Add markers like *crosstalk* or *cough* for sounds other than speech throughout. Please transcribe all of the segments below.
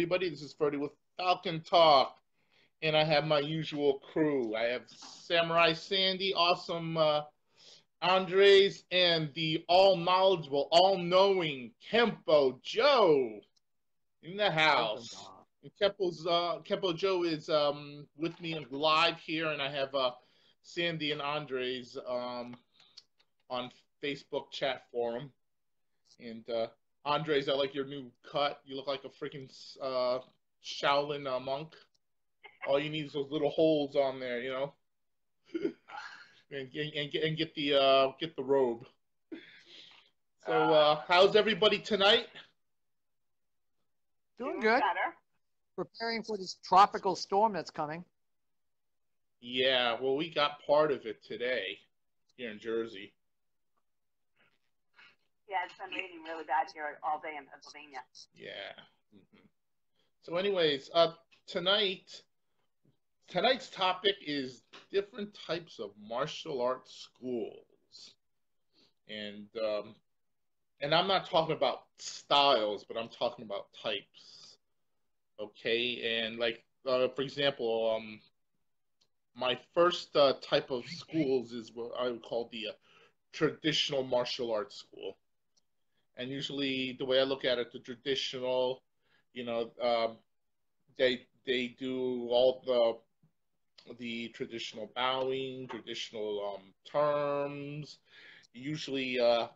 everybody. This is Ferdie with Falcon Talk, and I have my usual crew. I have Samurai Sandy, awesome uh, Andres, and the all knowledgeable, all knowing Kempo Joe in the house. And Kempo's, uh, Kempo Joe is um, with me live here, and I have uh, Sandy and Andres um, on Facebook chat forum. And uh, Andres, that like your new cut. You look like a freaking uh, Shaolin uh, monk. All you need is those little holes on there, you know, *laughs* and, and, and, get and get the uh, get the robe. So, uh, how's everybody tonight? Doing good. Better. Preparing for this tropical storm that's coming. Yeah, well, we got part of it today here in Jersey. Yeah, it's been raining really bad here all day in Pennsylvania. Yeah. Mm-hmm. So, anyways, uh, tonight, tonight's topic is different types of martial arts schools, and um, and I'm not talking about styles, but I'm talking about types. Okay, and like uh, for example, um, my first uh, type of schools is what I would call the uh, traditional martial arts school and usually the way I look at it, the traditional, you know, um, they they do all the the traditional bowing, traditional um, terms. Usually, uh,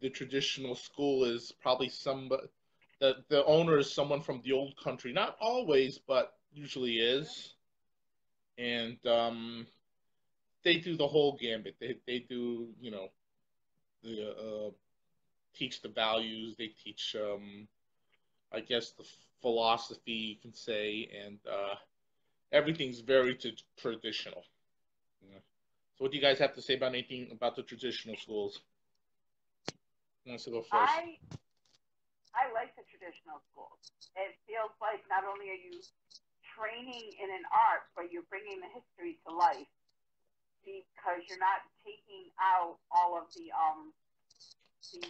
the traditional school is probably some the the owner is someone from the old country. Not always, but usually is. And um, they do the whole gambit. They they do you know the uh, teach the values. They teach, um, I guess, the philosophy you can say, and uh, everything's very t- traditional. Yeah. So, what do you guys have to say about anything about the traditional schools? Who wants to go first? I I like the traditional schools. It feels like not only are you training in an art, but you're bringing the history to life because you're not taking out all of the um the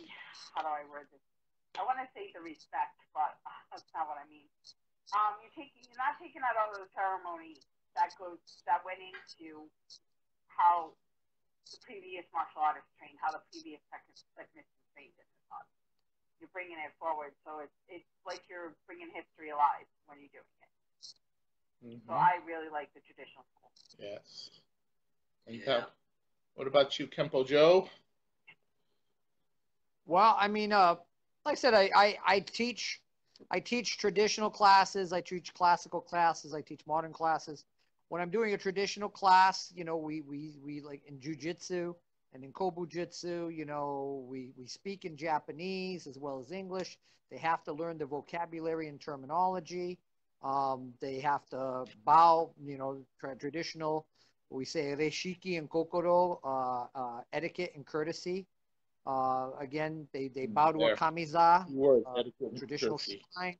how do I word this? I want to say the respect, but uh, that's not what I mean. Um, you're taking, you're not taking out all of the ceremony that goes that went into how the previous martial artists trained, how the previous technicians trained in this art. You're bringing it forward, so it's it's like you're bringing history alive when you're doing it. Mm-hmm. So I really like the traditional school. Yes. And yeah. what about you, Kempo Joe? Well, I mean, uh, like I said, I, I, I teach I teach traditional classes, I teach classical classes, I teach modern classes. When I'm doing a traditional class, you know, we we, we like in jujitsu and in kobujitsu, you know, we, we speak in Japanese as well as English. They have to learn the vocabulary and terminology. Um, they have to bow, you know, tra- traditional, we say reishiki and kokoro, uh, uh, etiquette and courtesy. Uh, again, they, they mm, bow to there. a kamiza, uh, traditional shrine.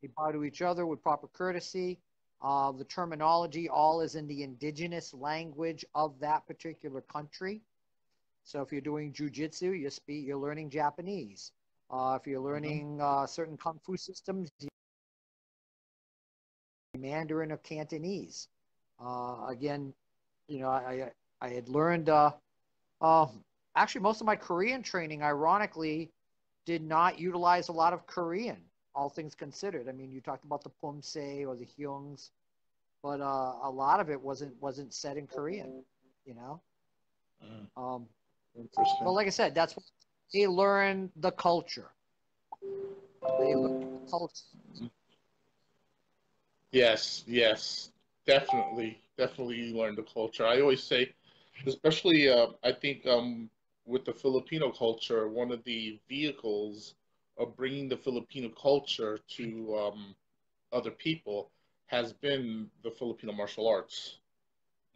They bow to each other with proper courtesy. Uh, the terminology all is in the indigenous language of that particular country. So if you're doing jujitsu, you speak, you're learning Japanese. Uh, if you're mm-hmm. learning uh, certain kung fu systems, Mandarin or Cantonese. Uh, again, you know, I, I, I had learned uh, uh, actually most of my Korean training, ironically, did not utilize a lot of Korean, all things considered. I mean, you talked about the Pumse or the Hyungs, but uh, a lot of it wasn't wasn't said in Korean, you know. Mm. Um, But like I said, that's what they learn the culture. They learn the culture. Yes, yes, definitely, definitely. You learn the culture. I always say, especially, uh, I think um, with the Filipino culture, one of the vehicles of bringing the Filipino culture to um, other people has been the Filipino martial arts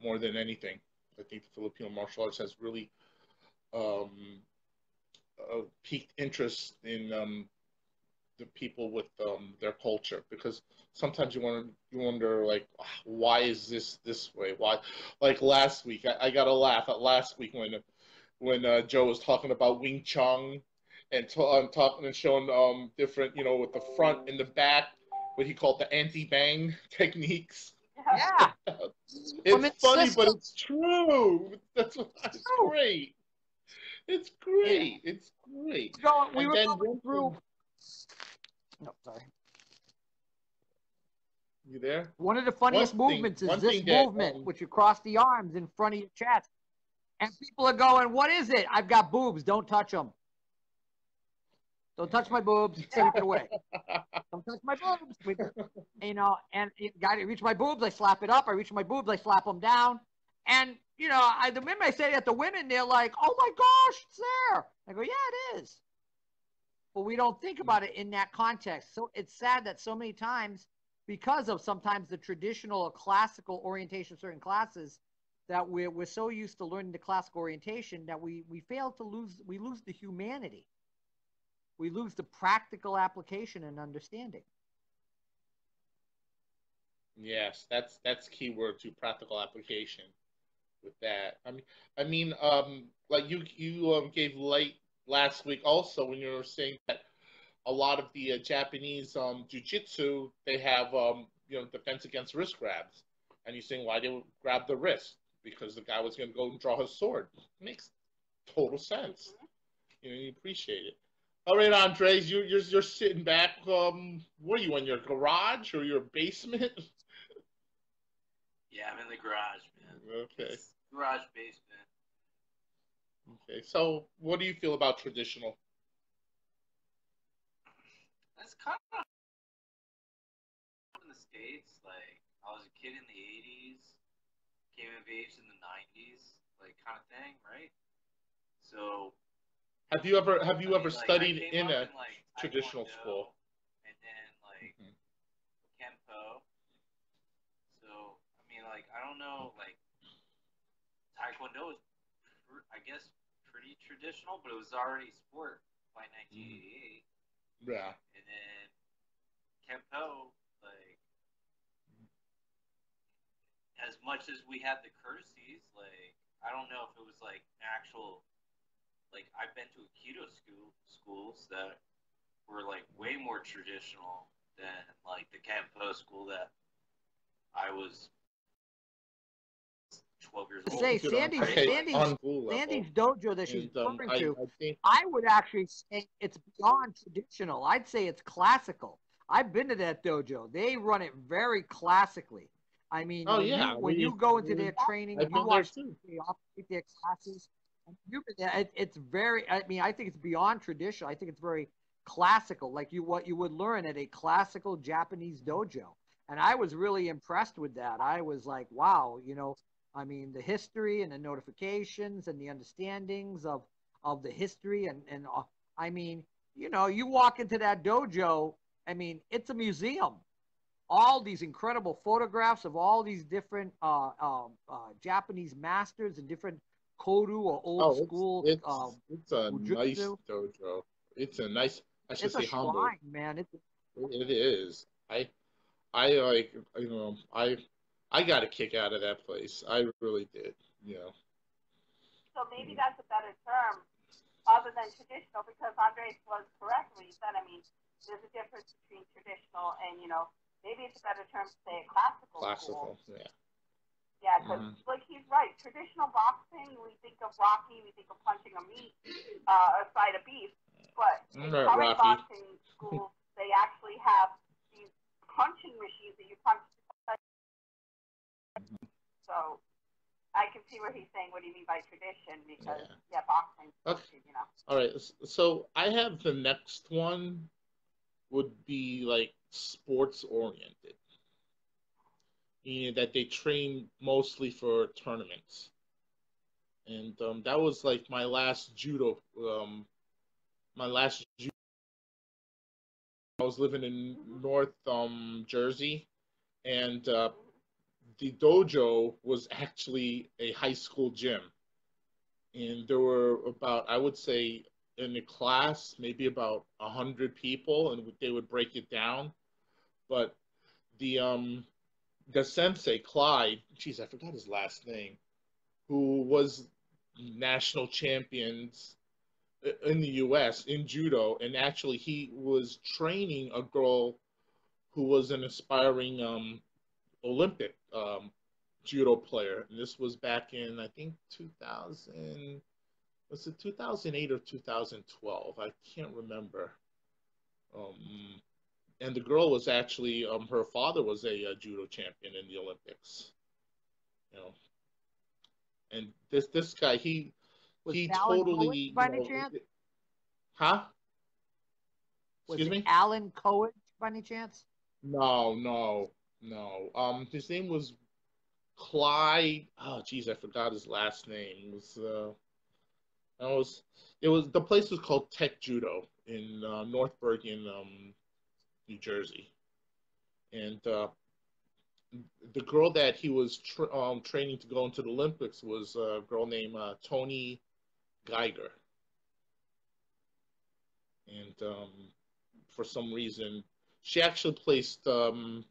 more than anything. I think the Filipino martial arts has really um, uh, piqued interest in um, the people with um, their culture because sometimes you wonder you wonder like why is this this way why like last week I, I got a laugh at last week when when uh, Joe was talking about Wing Chun and ta- um, talking and showing um different, you know, with the front and the back, what he called the anti-bang *laughs* techniques. Yeah. From *laughs* It's its funny, but it's true. *laughs* That's what, it's True. great. It's great. It's great. Going, we And were then going through. thing- No, sorry. You there? One of the funniest One thing- movements is this thing that, movement, um, which you cross the arms in front of your chest, and people are going, "What is it? I've got boobs. Don't touch them. Don't touch my boobs. Sweep it away. *laughs* Don't touch my boobs. You know, and it, guy, I reach my boobs, I slap it up. I reach my boobs, I slap them down. And you know, I, the minute I say that, the women they're like, "Oh my gosh, it's there." I go, "Yeah, it is." But we don't think about it in that context. So it's sad that so many times, because of sometimes the traditional or classical orientation of certain classes, that we're we're so used to learning the classical orientation that we we fail to lose we lose the humanity. We lose the practical application and understanding. Yes, that's that's key word to practical application with that. I mean, I mean, um, like you you um, gave light last week also when you were saying that a lot of the uh, Japanese um jujitsu they have um you know defense against wrist grabs, and you're saying why they would grab the wrist because the guy was going to go and draw his sword. Makes total sense. You know, you appreciate it. All right, Andres, you, you're you're sitting back. Um, what are you in your garage or your basement? Yeah, I'm in the garage, man. Okay. It's garage basement. Okay. So, what do you feel about traditional? That's kind of in the states. Like I was a kid in the '80s, came of age in the '90s, like kind of thing, right? So Have you ever have you I ever mean, studied came in a like, traditional Taekwondo, school? and then like Mhm. Kempo. So I mean, like I don't know, like Taekwondo is, I guess, pretty traditional, but it was already sport by 1988. Yeah. And then Kempo, like, as much as we had the courtesies, like, I don't know if it was like actual, like, I've been to Aikido school schools that were like way more traditional than like the Kempo school that I was 12 years old. Say, Good Sandy's- okay, Sandy's- on school level. Sandy's dojo that she's And, um, referring I, to, I think I would actually say it's beyond traditional. I'd say it's classical. I've been to that dojo. They run it very classically. I mean, Oh, when, yeah, you, when we- you go into we- their training, you watch they operate their classes. you've been there, it, it's very. I mean, I think it's beyond traditional. I think it's very classical, like you what you would learn at a classical Japanese dojo. And I was really impressed with that. I was like, wow, you know, I mean, the history and the notifications and the understandings of of the history and and uh, I mean, you know, you walk into that dojo. I mean, it's a museum. All these incredible photographs of all these different uh, um, uh, Japanese masters and different kodu or old oh, it's, school. it's, um, it's a nice dojo. It's a nice. I should it's a say humble. shrine, man. It's It is. I, I like you know I, I got a kick out of that place. I really did. You know. So maybe that's a better term other than traditional because Andres was correct when he said, I mean, there's a difference between traditional and, you know, maybe it's a better term to say a classical, Classical. school. Yeah. Yeah, because Mhm. like he's right. Traditional boxing, we think of Rocky, we think of punching a meat, uh, a side of beef. But in Right, current Rocky. boxing schools, they actually have these punching machines that you punch. So I can see where he's saying, "What do you mean by tradition?" Because Yeah. yeah, boxing, Okay. you know. All right. So I have the next one would be like sports oriented. Meaning that they train mostly for tournaments. And um, that was like my last judo um my last judo I was living in North um Jersey and uh the dojo was actually a high school gym. And there were about I would say in the class maybe about a hundred people and they would break it down. But the um the sensei Clyde, geez, I forgot his last name, who was national champions in the U.S. in judo, and actually he was training a girl who was an aspiring um, Olympic um, judo player, and this was back in I think 2000 was it 2008 or 2012? I can't remember. Um, and the girl was actually um, her father was a, a, judo champion in the Olympics. You know, and this this guy he Was he Alan totally Cohen by you any know, chance? huh? Was Excuse me? Alan Cohen by any chance? No, no, no. Um, his name was Clyde. Oh, geez, I forgot his last name. It was uh, that was it was the place was called Tech Judo in uh, North Bergen, um, New Jersey, and uh, the girl that he was tr- um, training to go into the Olympics was a girl named uh, Tony Geiger, and um, for some reason she actually placed um,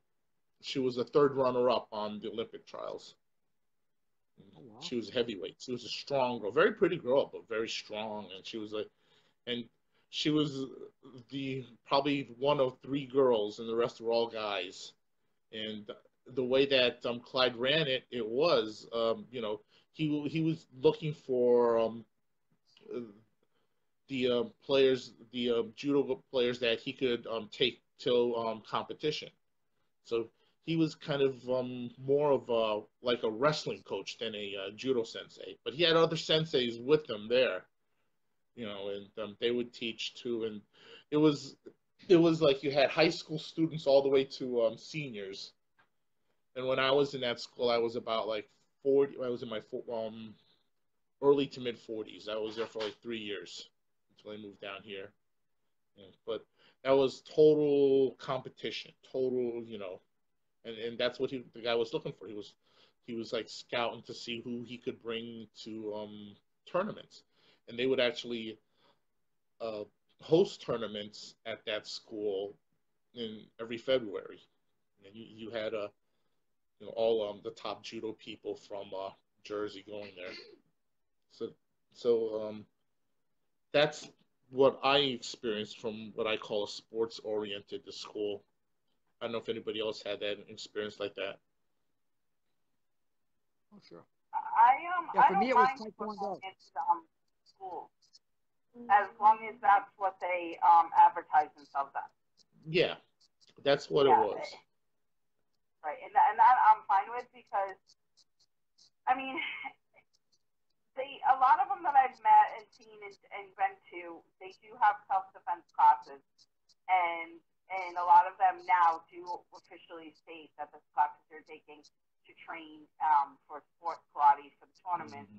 she was a third runner up on the Olympic trials. Oh. She was heavyweight. She was a strong girl, very pretty girl, but very strong. And she was like, and she was the probably one of three girls, and the rest were all guys. And the way that um, Clyde ran it, it was, um, you know, he he was looking for um, the uh, players, the uh, judo players that he could um, take to um, competition. So he was kind of um, more of a like a wrestling coach than a uh, judo sensei, but he had other senseis with him there, you know, and um, they would teach too. And it was it was like you had high school students all the way to um, seniors. And when I was in that school, I was about like forty. I was in my um, early to mid forties. I was there for like three years until I moved down here. Yeah, but that was total competition, total, you know, and and that's what he the guy was looking for. He was he was like scouting to see who he could bring to um, tournaments, and they would actually uh, host tournaments at that school in every February. And you you had a you know all um, the top judo people from uh, Jersey going there. So so um, that's what I experienced from what I call a sports oriented school. I don't know if anybody else had that experience like that. Oh, sure. I um Yeah, I for don't me it was mind Taekwondo. going into um schools as long as that's what they um advertise themselves as. Yeah, that's what Yeah, it was. Right, and and that I'm fine with because, I mean, *laughs* they a lot of them that I've met and seen and, and been to, they do have self defense classes, and and a lot of them now do officially state that the classes they're taking to train um, for sport karate for the tournament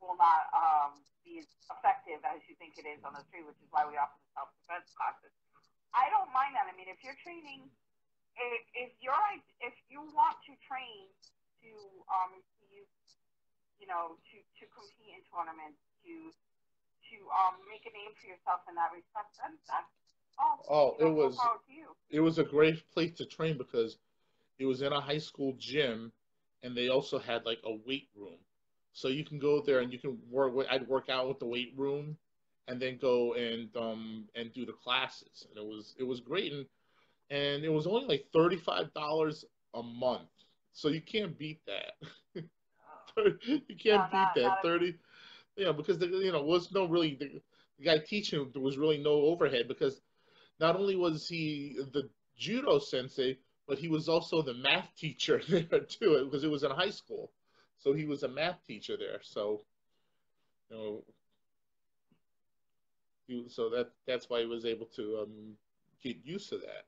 will not um, be as effective as you think it is on the street, which is why we offer the self defense classes. I don't mind that. I mean, if you're training, if, if you're if you want to train to um you you know to to compete in tournaments to to um make a name for yourself in that respect, then that's. Oh, you it was power to you. it was a great place to train because it was in a high school gym, and they also had like a weight room, so you can go there and you can work. I'd work out with the weight room, and then go and um and do the classes, and it was it was great, and and it was only like thirty five dollars a month, so you can't beat that. *laughs* you can't No, beat not- that not- thirty. Yeah, because the, you know was no really the, the guy teaching there was really no overhead because not only was he the judo sensei, but he was also the math teacher *laughs* there too because it was in high school, so he was a math teacher there. So you know, he, so that that's why he was able to um, get used to that.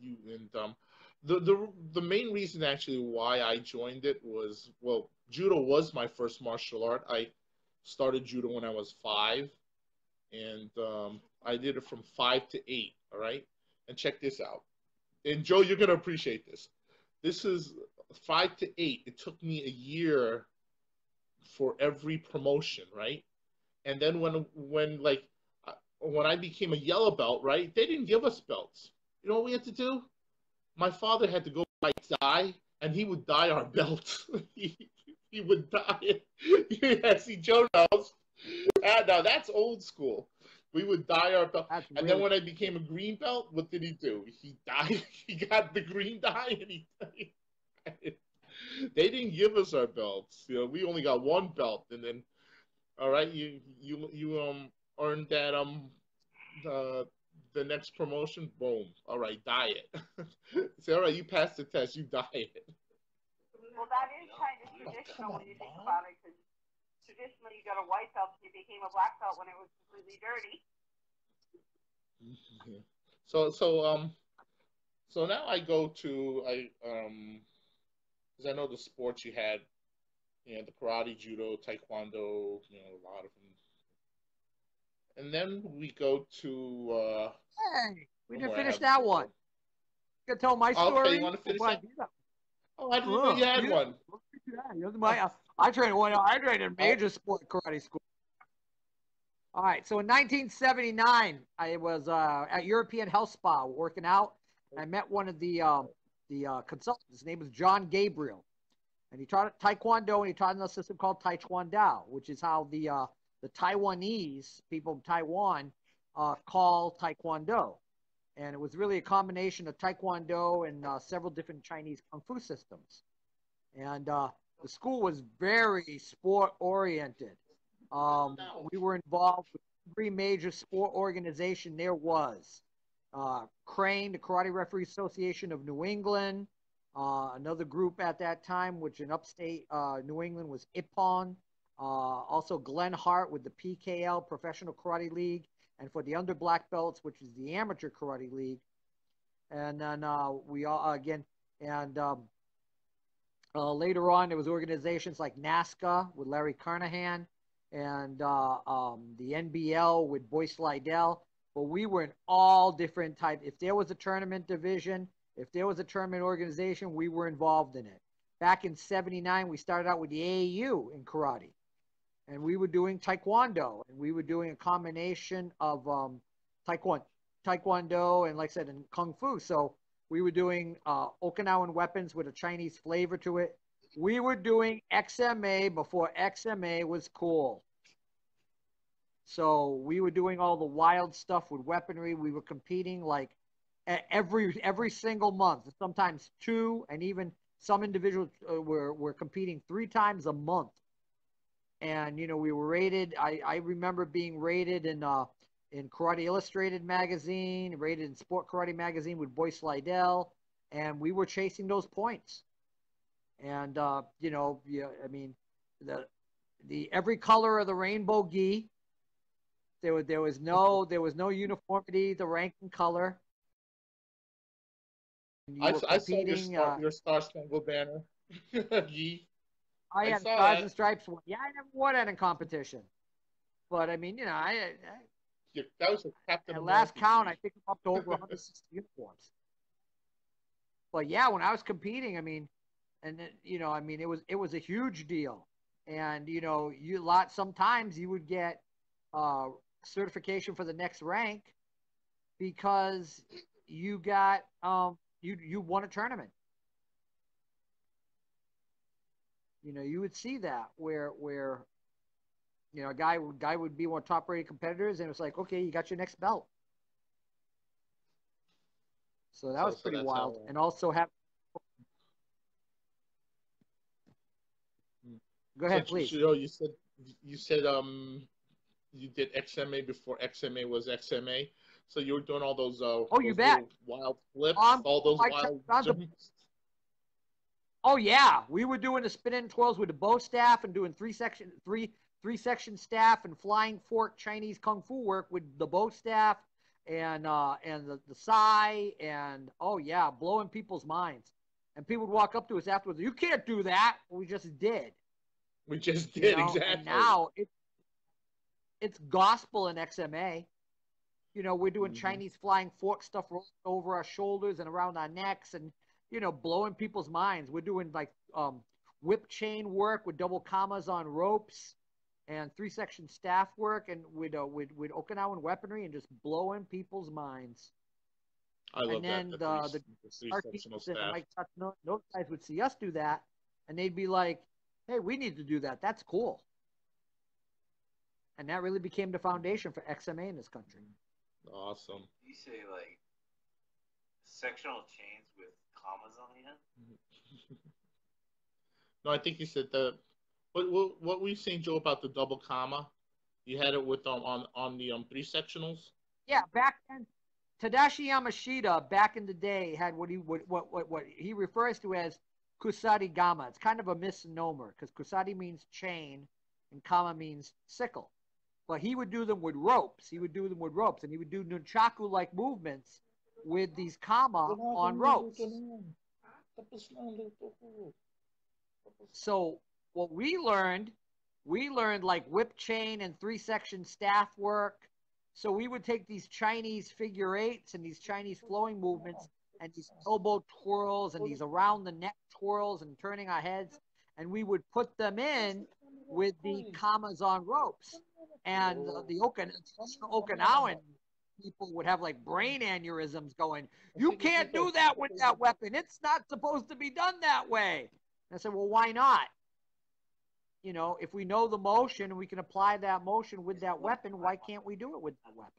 You and um, the the the main reason actually why I joined it was well, judo was my first martial art. I started judo when I was five, and um, I did it from five to eight. All right, and check this out. And Joe, you're gonna appreciate this. This is five to eight. It took me a year for every promotion, right? And then when when like uh, when I became a yellow belt, right? They didn't give us belts. You know what we had to do? My father had to go buy dye, and he would dye our *laughs* belts. *laughs* he, he would dye it. *laughs* yeah, see, Joe knows. Ah, now that's old school. We would dye our belt. That's And really, then when I became a green belt, what did he do? He dyed. *laughs* He got the green dye, and he. *laughs* they didn't give us our belts. You know, we only got one belt, and then, all right, you you you um earned that um the the next promotion. Boom. All right, dye it. *laughs* Say, all right, you passed the test. You dye it. Well, that is kind of traditional when you think about it, because traditionally you got a white belt and you became a black belt when it was completely dirty. Yeah. So so um so now I go to I um because I know the sports you had, you know, the karate, judo, taekwondo, you know, a lot of them. And then we go to uh hey, we didn't finish have- that one. You can tell my Okay, you story. wanna finish that? that? Oh, I didn't know you had Yeah. one. Yeah, you're the- my, I trained one. I trained in major sport karate school. All right, so in 1979, I was uh, at European Health Spa working out. And I met one of the um, the uh, consultants. His name was John Gabriel, and he taught Taekwondo and he taught in a system called Taekwondo, which is how the uh, the Taiwanese people of Taiwan uh, call Taekwondo. And it was really a combination of Taekwondo and uh, several different Chinese kung fu systems. And uh, the school was very sport oriented. Um, we were involved with every major sport organization there was. Uh, Crane, the Karate Referee Association of New England, uh, another group at that time, which in upstate uh, New England was Ippon. Uh, also Glenn Hart with the PKL Professional Karate League, and for the under black belts, which is the Amateur Karate League. And then uh, we all again, and um, uh, later on, there was organizations like NASKA with Larry Carnahan and uh, um, the NBL with Boyce Lydell. But we were in all different types. If there was a tournament division, if there was a tournament organization, we were involved in it. Back in 79, we started out with the AAU in karate. And we were doing taekwondo. And we were doing a combination of um, taekwondo, taekwondo and, like I said, and kung fu. So we were doing uh, Okinawan weapons with a Chinese flavor to it. We were doing XMA before XMA was cool. So we were doing all the wild stuff with weaponry. We were competing like every every single month, sometimes two, and even some individuals uh, were were competing three times a month. And you know, we were rated. I I remember being rated in uh in Karate Illustrated magazine, rated in Sport Karate magazine with Boyce Lydell, and we were chasing those points. And uh, you know, yeah, I mean, the the every color of the rainbow gi. There was there was no there was no uniformity, the rank and color. You I, I saw your star, uh, your Star Spangled Banner. *laughs* Yee. I I had stars that. and stripes one. Yeah, I never wore that in competition. But I mean, you know, I, I that was a Captain at last count, I think I'm up to over *laughs* 160 uniforms. But yeah, when I was competing, I mean, and it- you know, I mean, it was it was a huge deal, and you know, you lot sometimes you would get uh, certification for the next rank because you got um you you won a tournament. You know, you would see that where where you know a guy would guy would be one of top rated competitors, and it's like, okay, you got your next belt. So that So- was pretty that's wild, and also have. Hmm. Go ahead, So, please. You, know, you said you said um you did XMA before XMA was XMA. So you were doing all those uh Oh, you those bet. wild flips, Um, all those I wild jumps. Oh yeah, we were doing the spin in twirls with the bow staff and doing three section three three section staff and flying fork Chinese kung fu work with the bow staff and uh and the the sai and oh yeah, blowing people's minds. And people would walk up to us afterwards. You can't do that. We just did. We just you did know? exactly. And now it, it's gospel in XMA. You know, we're doing Mhm. Chinese flying fork stuff over our shoulders and around our necks and, you know, blowing people's minds. We're doing like um, whip chain work with double kamas on ropes and three section staff work and with, uh, with, with Okinawan weaponry and just blowing people's minds. I love and then that. the- three, the three Our sectional teachers staff. Mike Tatsuno, those guys would see us do that and they'd be like, hey, we need to do that. That's cool. and that really became the foundation for XMA in this country. Awesome. You say like sectional chains with kamas on the end? *laughs* No, I think you said the. What what what were you saying, Joe, about the double kama? You had it with um on on the um three sectionals. Yeah, back then, Tadashi Yamashita back in the day had what he what what what, what he refers to as kusari gama. It's kind of a misnomer because kusari means chain and kama means sickle. But he would do them with ropes. He would do them with ropes, and he would do nunchaku like movements with these kama on ropes. So what we learned, we learned like whip chain and three section staff work. So we would take these Chinese figure eights and these Chinese flowing movements and these elbow twirls and these around the neck twirls and turning our heads, and we would put them in with the kamas on ropes. And the, the Okin, Okinawan people would have like brain aneurysms going, You can't do that with that weapon. It's not supposed to be done that way. And I said, Well, why not? You know, if we know the motion and we can apply that motion with that weapon, why can't we do it with that weapon?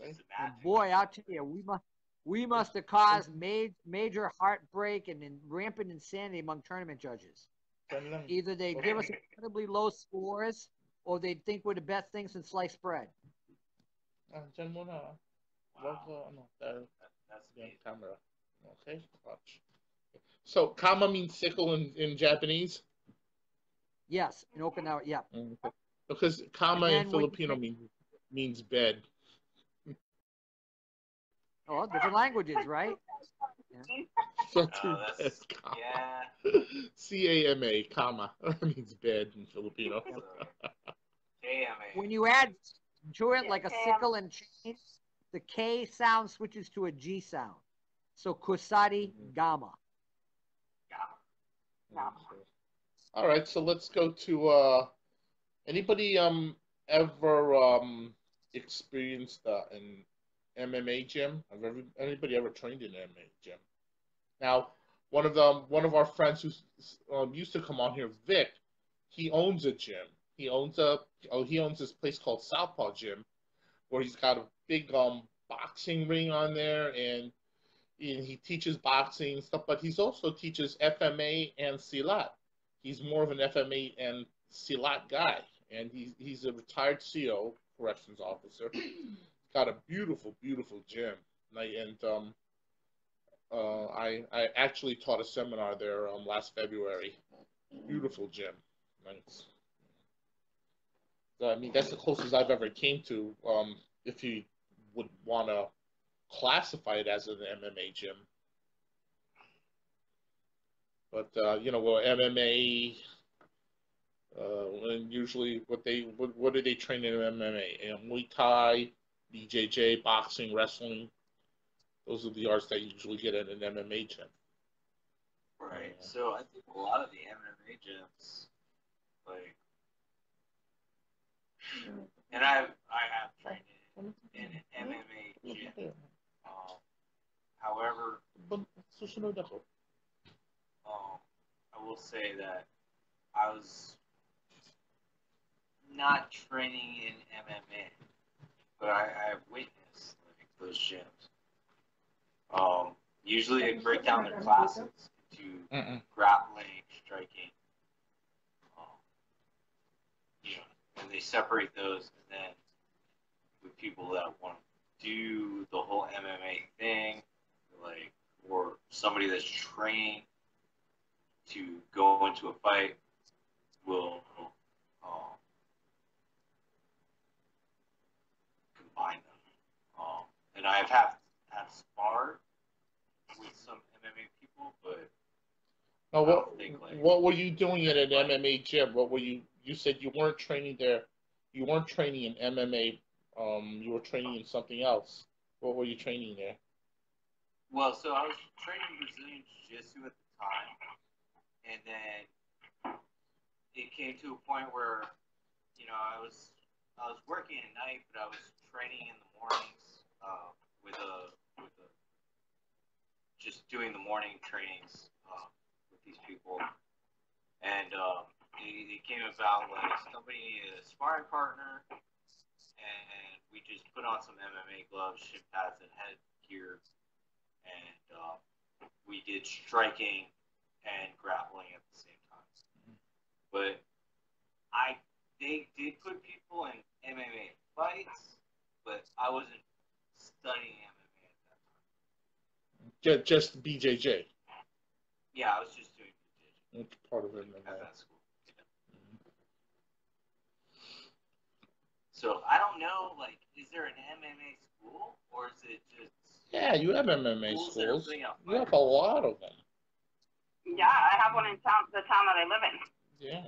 It's the And boy, I'll tell you, we must we must have caused major major heartbreak and, and rampant insanity among tournament judges. Either they give us incredibly low scores, or they think we're the best thing since sliced bread. Dyan muna. Wag Wow. ko, ano, dahil That, that's yung amazing. camera. Okay, watch. So, kama means sickle in, in Japanese? Yes, in Okinawa, yeah. Because kama in then when you Filipino means, means bed. Oh, different languages, right? *laughs* So, Oh, that's- bed, kama. Yeah. *laughs* C-A-M-A, comma, *laughs* means bed in Filipino. When you add to it like a sickle and chain, the K sound switches to a G sound. So kusari Mhm. gama. Yeah. All right, so let's go to uh anybody um ever um experienced uh, an MMA gym? Have ever, anybody ever trained in an MMA gym? Now, one of them, one of our friends who um, used to come on here, Vic, he owns a gym. He owns a oh he owns this place called Southpaw Gym, where he's got a big um boxing ring on there and. And he teaches boxing and stuff, but he's also teaches FMA and Silat he's more of an FMA and Silat guy, and he's he's a retired CO corrections officer. Got a beautiful, beautiful gym, and, I, and um, uh, I I actually taught a seminar there um, last February. Beautiful gym, nice. I mean that's the closest I've ever came to. Um, if you would want to classify it as an MMA gym. But uh, you know, well, MMA, uh, and usually what they what, what do they train in MMA? And Muay Thai, BJJ, boxing, wrestling. Those are the arts that usually get at an MMA gym. Right. So I think a lot of the MMA gyms, like, and I I have trained in, in an MMA gym. However, Susunod ako. um, I will say that I was not training in MMA, but I, I have witnessed like those gyms. Um, usually they break down their classes into Mm-mm. grappling, striking. Um, you know, and they separate those, and then with people that want to do the whole MMA thing, like, or somebody that's trained to go into a fight, will um, combine them. Um, and I've have have sparred with some MMA people, but Now, what think, like- what were you doing at an MMA gym? What were you? You said you weren't training there. You weren't training in MMA. Um, you were training in something else. What were you training there? Well, so I was training Brazilian Jiu Jitsu at the time, and then it came to a point where, you know, I was I was working at night, but I was training in the mornings uh, with a with a just doing the morning trainings uh, with these people, and um, it, it came about like somebody needed a sparring partner, and we just put on some MMA gloves, shin pads, and headgear, we did striking and grappling at the same time. But I they did put people in MMA fights, but I wasn't studying MMA at that time. Just, just BJJ. Yeah, I was just doing jiu-jitsu It's part of it. at that school. Yeah. So I don't know, like, is there an MMA school or is it just Yeah, you have MMA schools schools. putting You have a lot of them. Yeah, I have one in town, the town that I live in. Yeah.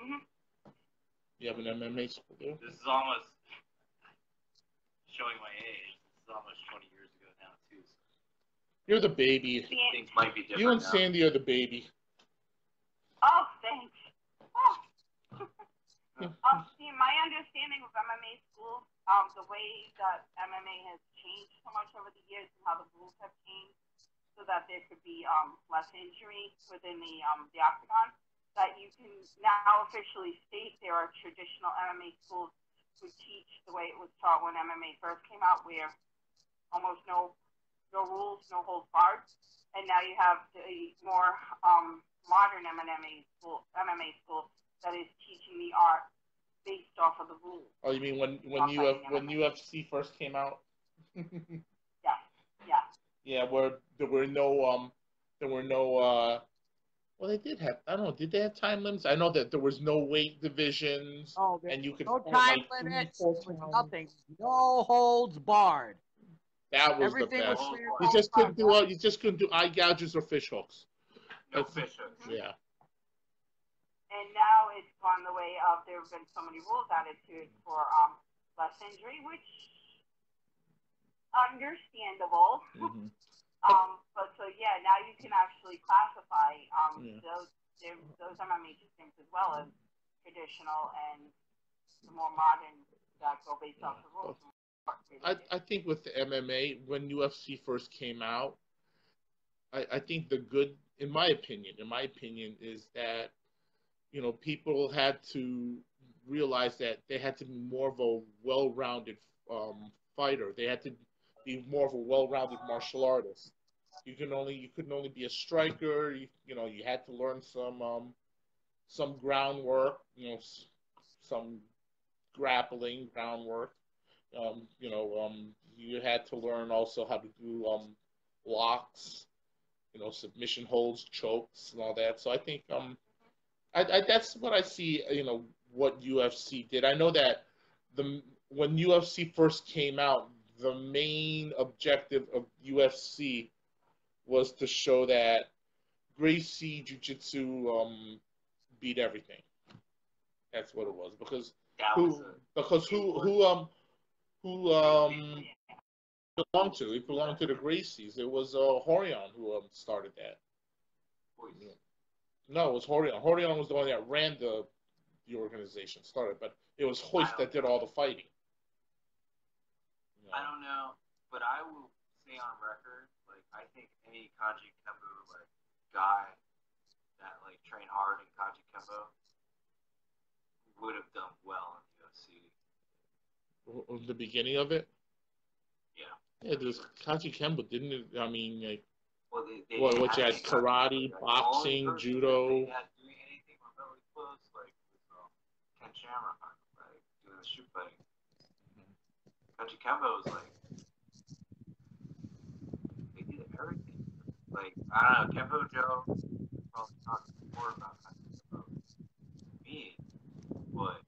Mhm. You have an MMA school there? This is almost showing my age. This is almost 20 years ago now, too. So You're the baby. See, things might be different You and now. Sandy are the baby. Oh, thanks. Oh. um, see, my understanding of MMA schools, um, the way that MMA has changed so much over the years and how the rules have changed so that there could be um, less injury within the, um, the octagon, that you can now officially state there are traditional MMA schools who teach the way it was taught when MMA first came out, where almost no no rules, no holds barred. And now you have the more um, modern MMA school, MMA school that is teaching the art based off of the rules. Oh, you mean when when Not you have, when UFC first came out? *laughs* Yeah, yeah. Yeah, where there were no um, there were no uh, well they did have I don't know did they have time limits? I know that there was no weight divisions Oh, there- and you could no time like, two, limits, four was nothing, no holds barred. That was Everything the was best. clear. You just couldn't do uh, you just couldn't do eye gouges or fish hooks. No That's- fish hooks. Yeah. And now it's gone the way of there have been so many rules added to it for um, less injury, which understandable. hmm *laughs* Um, but so yeah, now you can actually classify um, Yeah. those are my major things as well as traditional and the more modern that go based off the rules. I, I think with the MMA, when UFC first came out, I, I think the good, in my opinion, in my opinion, is that, you know, people had to realize that they had to be more of a well-rounded um, fighter. They had to be more of a well-rounded martial artist. You can only you couldn't only be a striker. You, you know, you had to learn some um, some groundwork. You know, some grappling groundwork um, you know, um, you had to learn also how to do um, locks, you know, submission holds, chokes, and all that. So I think um, I, I, that's what I see. You know, what UFC did. I know that the when UFC first came out, the main objective of UFC was to show that Gracie Jiu Jitsu um, beat everything. That's what it was because That was who a, because who who um who um belonged to it belonged to the Gracies. It was uh Rorion who um started that. voice. No, it was Rorion. Rorion was the one that ran the the organization, started, but it was Royce that did all the fighting. Know. I don't know, but I will say on record, like I think any Kajukenbo like guy that like trained hard in Kajukenbo would have done well in the UFC. The beginning of it. Yeah. Yeah, there's Kajukenbo, didn't it? I mean, like, Well, they, they What- what you had, karate, right? boxing, judo. They had doing anything remotely close, like was um, Ken Shamrock, like doing the shoot fighting. Kajukenbo was like they did everything. Like I don't know, Kempo Joe probably talked more about Kembo than me, but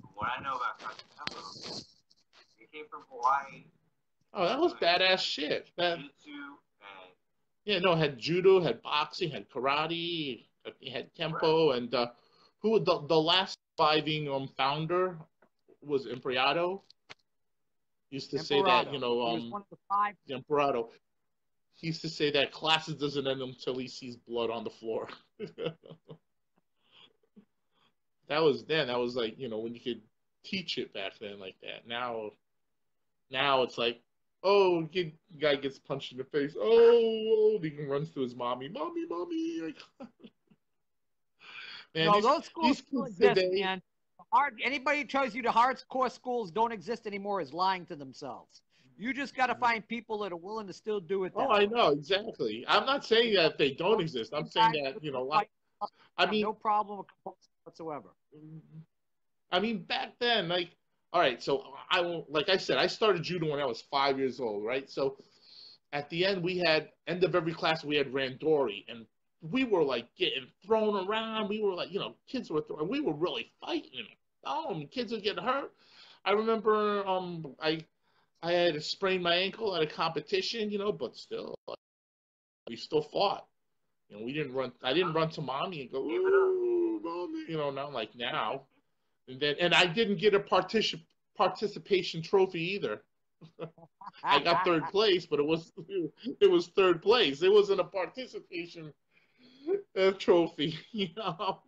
from what I know about Kembo, he came from Hawaii. oh, that was badass shit. That, Jiu-jitsu yeah, no, had judo, had boxing, had karate, he had kempo, and uh, who the the last surviving um founder was Emperado. Used to say that you know he was um one of the five. Emperado. He used to say that classes doesn't end until he sees blood on the floor. *laughs* that was then. That was like you know when you could teach it back then like that. Now, now it's like, oh, kid, guy gets punched in the face. Oh, oh, he runs to his mommy, mommy, mommy. *laughs* Man, no, these- those schools still exist, today- man. Hard, anybody who tells you the hardcore schools don't exist anymore is lying to themselves. You just got to find people that are willing to still do it. Mm-hmm. oh, I know exactly. I'm not saying that they don't exist. I'm saying that you know. I, I mean, no problem whatsoever. I mean, back then, like, all right, so I like I said, I started judo when I was five years old, right? So at the end, we had, end of every class, we had randori, and we were like getting thrown around. We were like, you know, kids were throwing, we were really fighting. Oh, kids would get hurt. I remember, um, I, I had sprained my ankle at a competition, you know, but still, we still fought. You know, we didn't run. I didn't run to mommy and go, "Ooh, mommy," you know, not like now. And then, and I didn't get a particip participation trophy either. *laughs* I got third place, but it was it was third place. It wasn't a participation uh, trophy. *laughs* You know,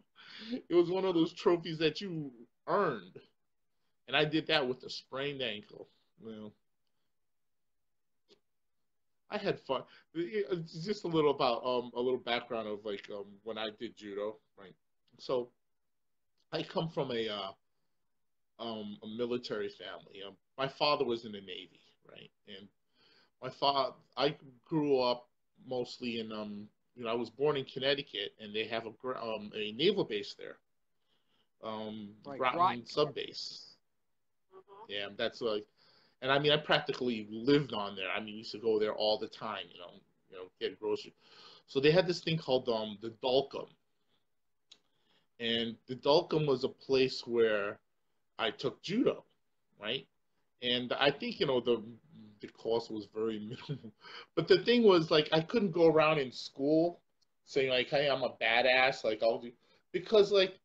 it was one of those trophies that you earned, and I did that with a sprained ankle. Well, I had fun. It's just a little about um a little background of like um when I did judo, right? So I come from a uh, um a military family. Um, my father was in the Navy, right? And my father, I grew up mostly in um you know I was born in Connecticut, and they have a um a naval base there, um Right, Groton. Sub Base. Yeah, that's like, and I mean, I practically lived on there. I mean, used to go there all the time, you know, you know, get groceries. So they had this thing called um the Dulcum, and the Dulcum was a place where I took judo, right? And I think you know the the cost was very *laughs* minimal, but the thing was like I couldn't go around in school saying like, hey, I'm a badass, like I'll do, because like.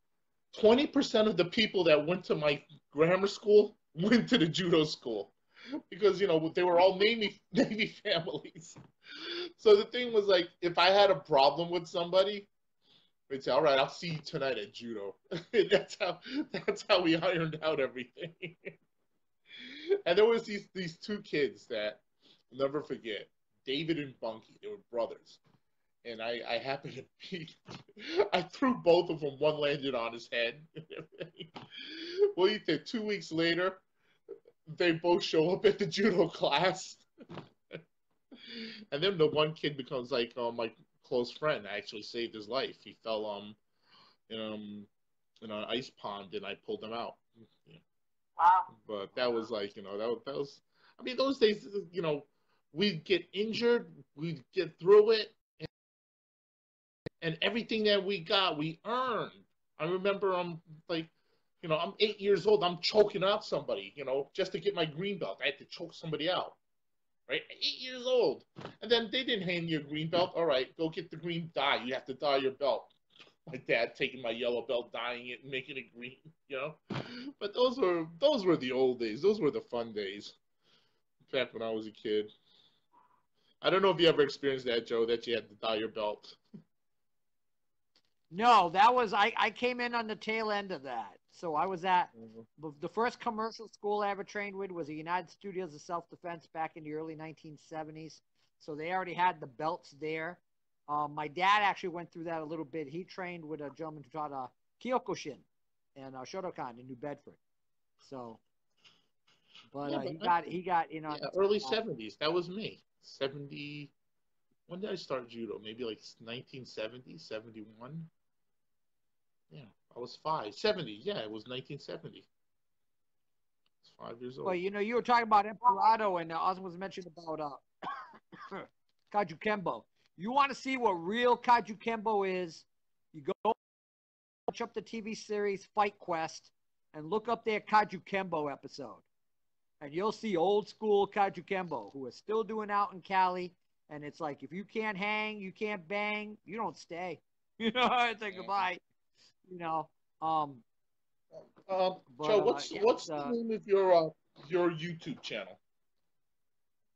20% of the people that went to my grammar school *laughs* went to the judo school because you know they were all navy *laughs* navy families so the thing was like if i had a problem with somebody they'd say all right i'll see you tonight at judo *laughs* that's how that's how we ironed out everything *laughs* and there was these these two kids that I'll never forget david and bunky they were brothers and I, I happened to be, *laughs* I threw both of them. One landed on his head. well, you think two weeks later, they both show up at the judo class, and then the one kid becomes like uh, my close friend. Actually saved his life. He fell um, in, um, in an ice pond, and I pulled him out. Wow. But that was like, you know, that was, that was. I mean, those days, you know, we'd get injured, we'd get through it, and everything that we got, we earned. I remember I'm like, you know, I'm eight years old. I'm choking out somebody, you know, just to get my green belt. I had to choke somebody out, right? Eight years old, and then they didn't hand you a green belt. All right, go get the green dye. You have to dye your belt. My dad taking my yellow belt, dyeing it, and making it green, you know. But those were those were the old days. Those were the fun days. Back when I was a kid. I don't know if you ever experienced that, Joe, that you had to dye your belt. No, that was I. I came in on the tail end of that. So I was at the- the first commercial school I ever trained with was the United Studios of Self Defense back in the early 1970s. So they already had the belts there. Um, my dad actually went through that a little bit. He trained with a gentleman who taught uh, Kyokushin and uh, Shotokan in New Bedford. So, but Yeah, uh, he but I- got he got in on Yeah, early seventies. That was me. Seventy. When did I start judo? Maybe like 1970, 71. Yeah, I was five. 70. Yeah, it was 1970. I was five years old. Well, you know, you were talking about Emperado, and uh, Osmond was mentioned about uh, *coughs* Kajukenbo. You want to see what real Kajukenbo is? You go watch up the TV series Fight Quest and look up their Kajukenbo episode, and you'll see old school Kajukenbo who is still doing out in Cali. And it's like if you can't hang, you can't bang, you don't stay. *laughs* You know, it's like goodbye. You know, um, uh, but, Joe, uh, what's yeah, what's uh, the name of your uh, your YouTube channel?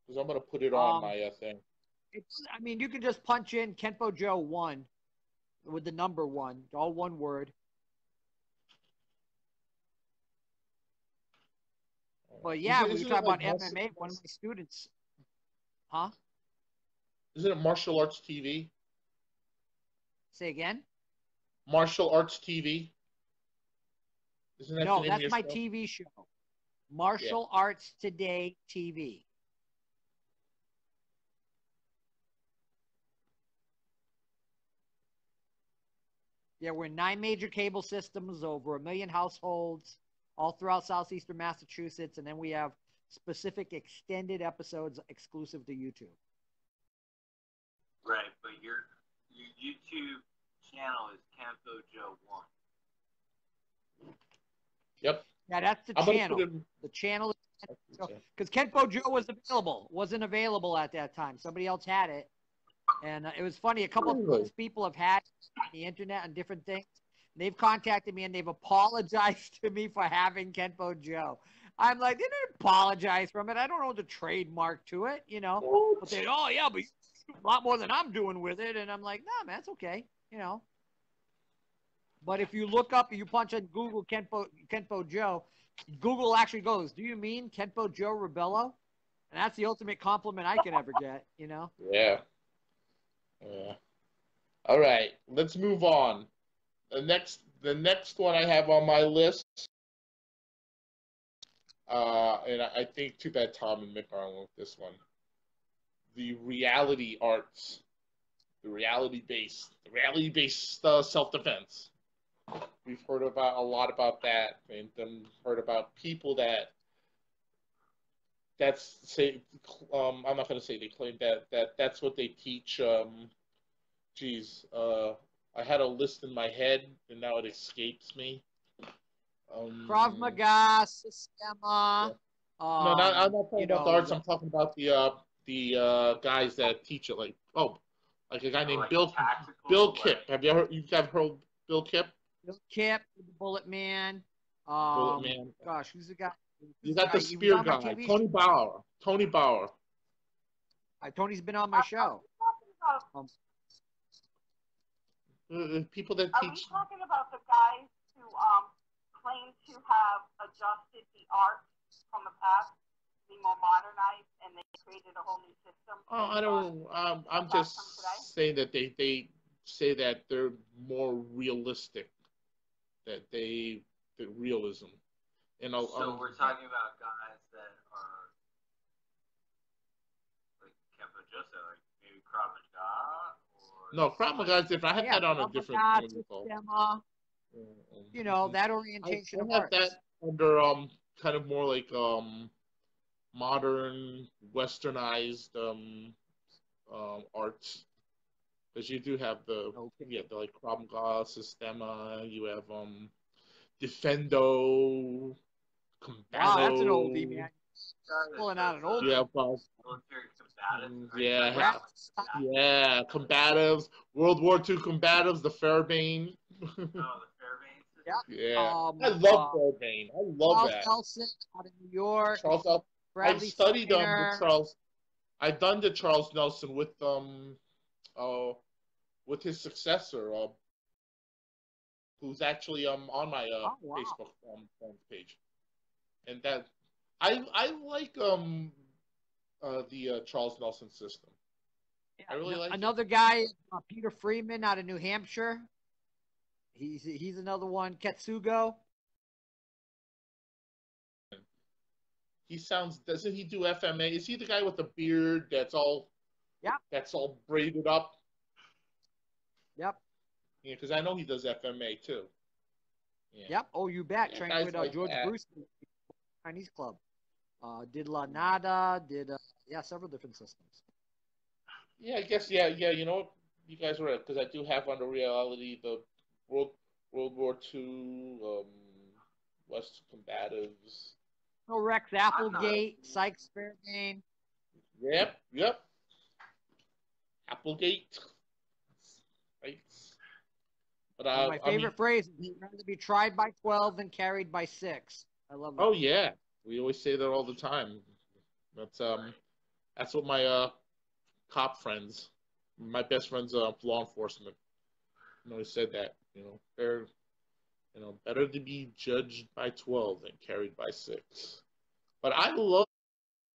Because I'm gonna put it on Um, my uh, thing. It's, I mean, you can just punch in Kenpo Joe one with the number one, all one word. But yeah, Isn't- we talking about MMA. One of my students, huh? Isn't it martial arts TV? Say again. Martial Arts TV. Isn't that no, that's my show? TV show. Martial Arts Today TV. Yeah, we're in nine major cable systems, over a million households, all throughout southeastern Massachusetts, and then we have specific extended episodes exclusive to YouTube. Right, but your your YouTube channel is Kenpo Joe One. Yep. Yeah, that's the I'm channel. put. The channel is because Kenpo Joe was available, wasn't available at that time. Somebody else had it, and uh, it was funny. A couple of Really? these people have had it on the internet and different things. They've contacted me and they've apologized *laughs* to me for having Kenpo Joe. I'm like, they didn't apologize from it. I don't know the trademark to it, you know. But they, oh yeah, but a lot more than I'm doing with it, and I'm like, nah, man, that's okay, you know. But if you look up, you punch in Google Kenpo Kenpo Joe, Google actually goes, "Do you mean Kenpo Joe Rebello?" And that's the ultimate compliment I can ever get, you know. Yeah. Yeah. All right, let's move on. The next, the next one I have on my list, uh, and I, I think too bad Tom and Mick aren't with this one. The reality arts, the reality based, the reality based uh, self defense. We've heard about a lot about that, and then heard about people that that's say um, I'm not going to say they claim that that that's what they teach. Um, geez, uh, I had a list in my head and now it escapes me. Um, Krav Maga, Sistema. No, Um, not, I'm not talking you about the know, arts. I'm talking about the uh, the uh, guys that teach it. Like oh, like a guy named Like Bill tactical, Bill like- Kip. Have you ever you have heard Bill Kip? Bill Kip, the Bullet Man. Bullet Um, Man. Gosh, who's the guy? You got the He was spear on guy, TV Tony Blauer. Tony Blauer. Uh, Tony's been on my show. Talking about, Uh, uh, people that are we teach. talking about the guys who um claim to have adjusted the art from the past, to be more modernized, and they created a whole new system? Oh, I don't. Um, I'm just saying that they they say that they're more realistic. That they the realism. And I'll, So um, we're talking about guys that are like Kempo Joseph, like maybe Krav Maga or no, Krav Maga is different. I have Yeah, that on a different. Maga, you call it? Sistema, you know, that orientation I of have that under um kind of more like um modern westernized um um arts because you do have the Okay. yeah the like Krav Maga, Sistema. You have um Defendo, Combato. Wow, that's an oldie, man. Pulling out an old You have military combative. Mm, right? yeah. Rap. yeah combatives, World War II combatives, the Fairbairn. Oh, the Fairbanks. Yeah. yeah, Um, I love uh, Fairbairn. I love Charles that. Nelson out of New York. Charles Bradley studied um with Charles. I've done the Charles Nelson with um, uh, with his successor, uh, who's actually um on my uh Oh, wow. Facebook um page, and that I I like um uh the uh, Charles Nelson system. I really Ano- like it. another guy, uh, Peter Freeman out of New Hampshire. He's he's another one. Ketsugo. He sounds doesn't he do FMA? Is he the guy with the beard that's all Yeah. that's all braided up? Yep. Yeah, because I know he does FMA too. Yeah. Yep. Oh, you bet. Yeah, Trained with uh, like George that. Bruce Chinese Club. Uh, did La Nada. Did uh, yeah, several different systems. Yeah, I guess yeah, yeah. You know what? You guys are right because I do have under reality the World World War II, um, West combatives. Rex Applegate, Sykes Fairbairn. Yep, yep. Applegate. Right. But And uh, my I mean, favorite phrase is "You'd rather be tried by twelve than carried by six. I love that. oh yeah, we always say that all the time. That's um, that's what my uh, cop friends, my best friends, uh, law enforcement, always said that. You know, they're, you know, better to be judged by twelve than carried by six. But I love,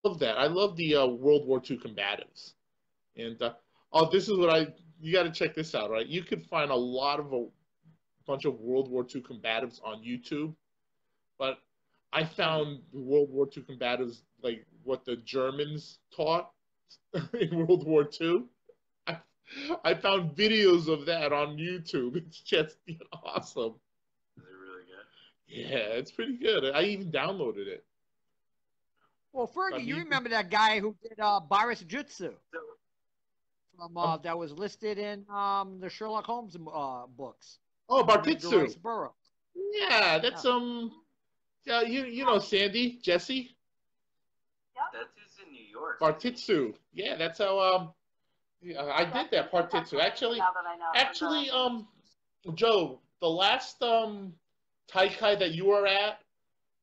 love that. I love the uh, World War II combatives, and uh, oh, this is what I. You got to check this out, right? You could find a lot of a bunch of World War II combatives on YouTube, but I found World War II combatives like what the Germans taught *laughs* in World War II. I, I found videos of that on YouTube. It's just awesome. Is it really good? Yeah, it's pretty good. I even downloaded it. Well, Ferdie, But you he- remember that guy who did uh, Virus Jutsu from uh, that was listed in um, the Sherlock Holmes uh, books. Oh, Edgar Bartitsu. Rice Burroughs. Yeah, that's um, yeah, you you know Sandy Jesse Yeah that's in New York. Bartitsu. Yeah, that's how um, yeah, I did that Bartitsu. Actually, Now that I know. actually, um, Joe, the last um Taikai that you were at,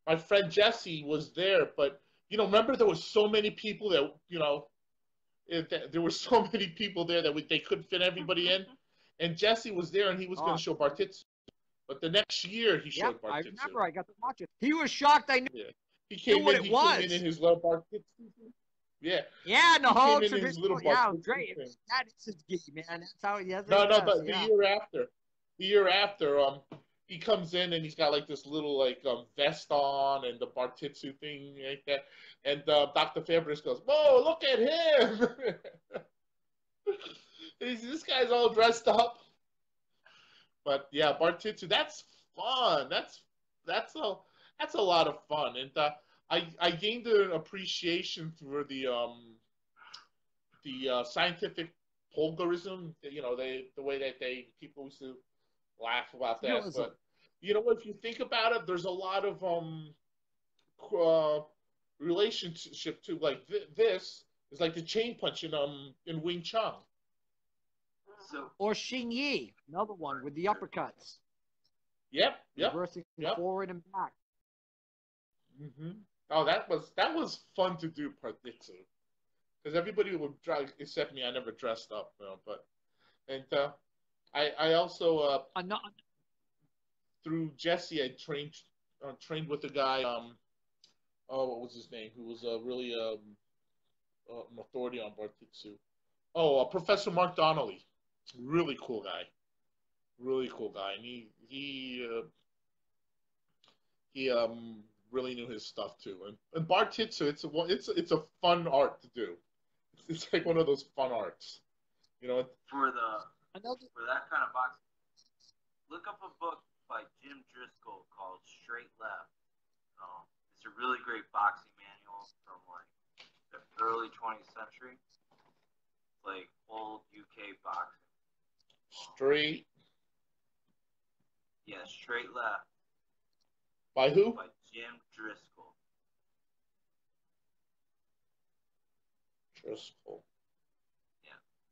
my friend Jesse was there, but you know, remember there was so many people that you know, it, that- there were *laughs* so many people there that we, they couldn't fit everybody in, and Jesse was there and he was going Oh. to show Bartitsu, but the next year he Yeah, showed I Bartitsu. remember. I got to watch it. He was shocked. I knew. He came what in. it He was. came in in his little Bartitsu. Yeah. Yeah, and the He whole came in his little. Yeah, it Bartitsu was great. It thing. was, that is his gig, man. That's how he has it. No, no, does, the, the year after, the year after, um, he comes in and he's got like this little like um vest on and the Bartitsu thing like that, and uh, Dr. Fabris goes, "Whoa, look at him! *laughs* This guy's all dressed up." But yeah, Bartitsu, that's fun. That's that's a that's a lot of fun, and uh, I I gained an appreciation for the um the uh, scientific pugilism. You know, they the way that they people used to laugh about that. Realism. But you know, if you think about it, there's a lot of um uh, relationship to like th- this is like the chain punch in um in Wing Chun. So, Or Xing Yi, another one with the uppercuts, Yep, yep. reversing Yep. forward and back. hmm Oh, that was that was fun to do, Bartitsu, because everybody would dress except me. I never dressed up, you know, but and uh, I I also uh, Ano- through Jesse, I trained uh, trained with a guy. Um, oh, what was his name? Who was uh, really um, uh, an authority on Bartitsu. Oh, uh, Professor Mark Donnelly, really cool guy, really cool guy, and he he uh, he um really knew his stuff too. And, and Bartitsu, it's a it's it's a fun art to do. It's, it's like one of those fun arts, you know. for the another for that kind of boxing, look up a book by Jim Driscoll called Straight Left. Um, it's a really great boxing manual from like the early 20th century, like old UK boxing. Straight Yeah, Straight Left by who? by Jim Driscoll. Driscoll.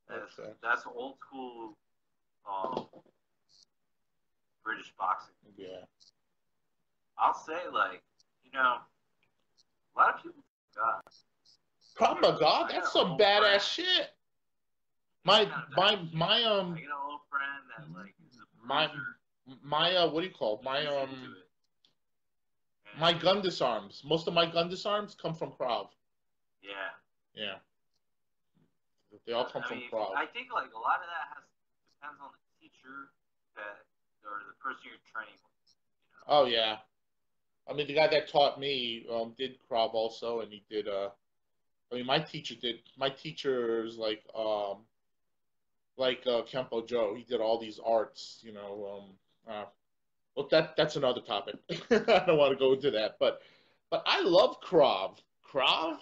That's Okay. that's old school um, British boxing. Yeah. I'll say like you know a lot of people God Krav Maga, that's some badass shit. My my my um friend that like is a My- my uh what do you call it? my um into it. And- my gun disarms. Most of my gun disarms come from Krav. Yeah. Yeah. They all come I from mean, Krav. I think like a lot of that has depends on the teacher that or the person you're training with. You know? Oh yeah. I mean the guy that taught me um did Krav also and he did uh I mean my teacher did my teacher's like um like uh Kempo Joe, he did all these arts, you know, um uh well that that's another topic. *laughs* I don't want to go into that, but but I love Krav. Krav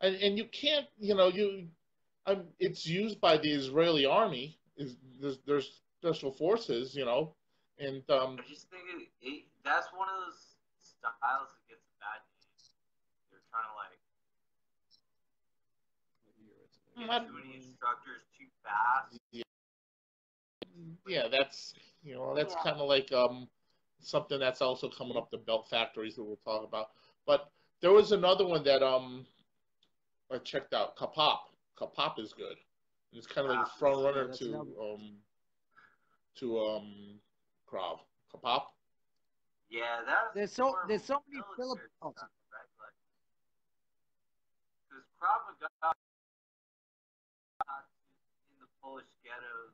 and and you can't, you know, you um, it's used by the Israeli army is there's, there's special forces, you know, and um I just think it, it, that's one of those styles that gets a bad name. They're trying to like get too many instructors too fast. yeah, that's you know that's Yeah. kind of like um something that's also coming up the belt factories that we'll talk about. But there was another one that um I checked out. Kapap. Kapap is good. It's kind of like a front runner that's to um to um Krav. Kapap. Yeah, that's There's so there's so many military Philip. Oh, stuff, right? Because Krav Maga in the Polish ghettos.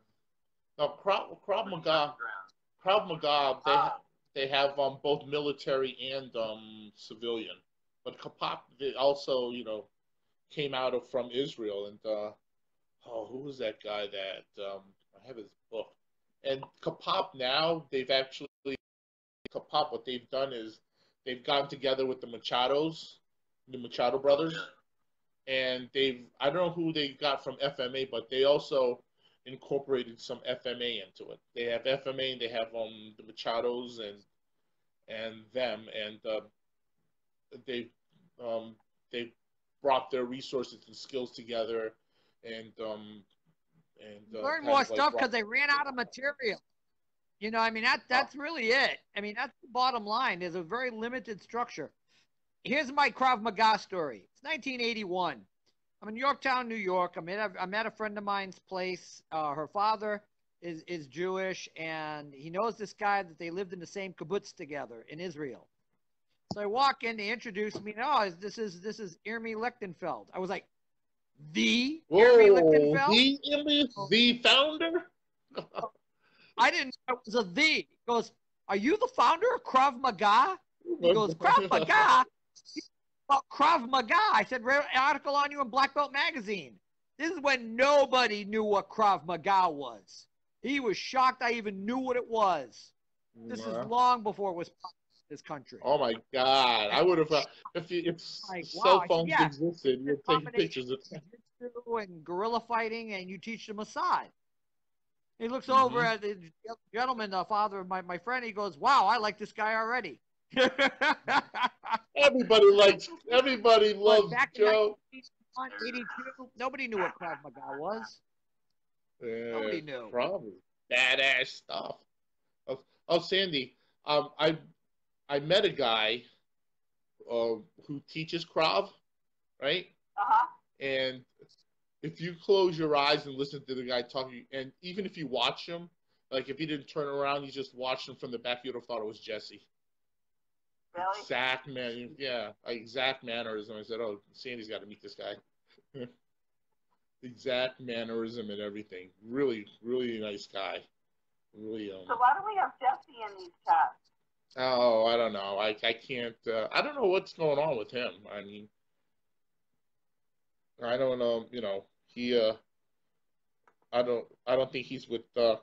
No, Krav Krav Maga. underground. Krav Maga, they Uh, they have um both military and um civilian, but Kapap they also you know came out of from Israel and uh oh who was that guy that um I have his book and Kapap now they've actually Kapap what they've done is they've gotten together with the Machados, the Machado brothers, and they've I don't know who they got from FMA, but they also incorporated some FMA into it. They have FMA and they have um the Machados and and them and uh, they um they brought their resources and skills together and um and uh, learn more like stuff because they ran out of material. You know, I mean that that's really it. I mean that's the bottom line. There's a very limited structure. Here's my Krav Maga story. It's 1981. I'm in Yorktown, New York. I'm at a, I'm at a friend of mine's place. Uh, her father is is Jewish, and he knows this guy that they lived in the same kibbutz together in Israel. So I walk in, they introduce me. Oh, this is this is Imi Lichtenfeld. I was like, the Imi Lichtenfeld. the the founder. *laughs* I didn't know it was a the. He goes, Are you the founder of Krav Maga? He goes, Krav Maga? Well, Krav Maga. I said, read an article on you in Black Belt Magazine. This is when nobody knew what Krav Maga was. He was shocked I even knew what it was. This is long before it was popular this country. Oh my God! I would have uh, if you, if *laughs* Like, cell wow, phones yeah. existed, you'd take pictures of. jiu-jitsu and guerrilla fighting, and you teach them Assad. He looks Mhm. over at the gentleman, the father of my, my friend. He goes, "Wow, I like this guy already." *laughs* Everybody likes. *laughs* Everybody loves back in Joe. 82, nobody knew what Krav Maga was. Yeah, Nobody knew. Probably badass stuff. Oh, oh, Sandy. Um, I I met a guy, uh, who teaches Krav, right? Uh huh. And if you close your eyes and listen to the guy talking, and even if you watch him, like if he didn't turn around, you just watched him from the back, you'd have thought it was Jesse. Really? Exact man, yeah, exact mannerism. I said, "Oh, Sandy's got to meet this guy." *laughs* exact mannerism and everything. Really, really nice guy. Really. Um, So why don't we have Jesse in these chats? Oh, I don't know. I I can't. Uh, I don't know what's going on with him. I mean, I don't know. You know, he. Uh, I don't. I don't think he's with uh,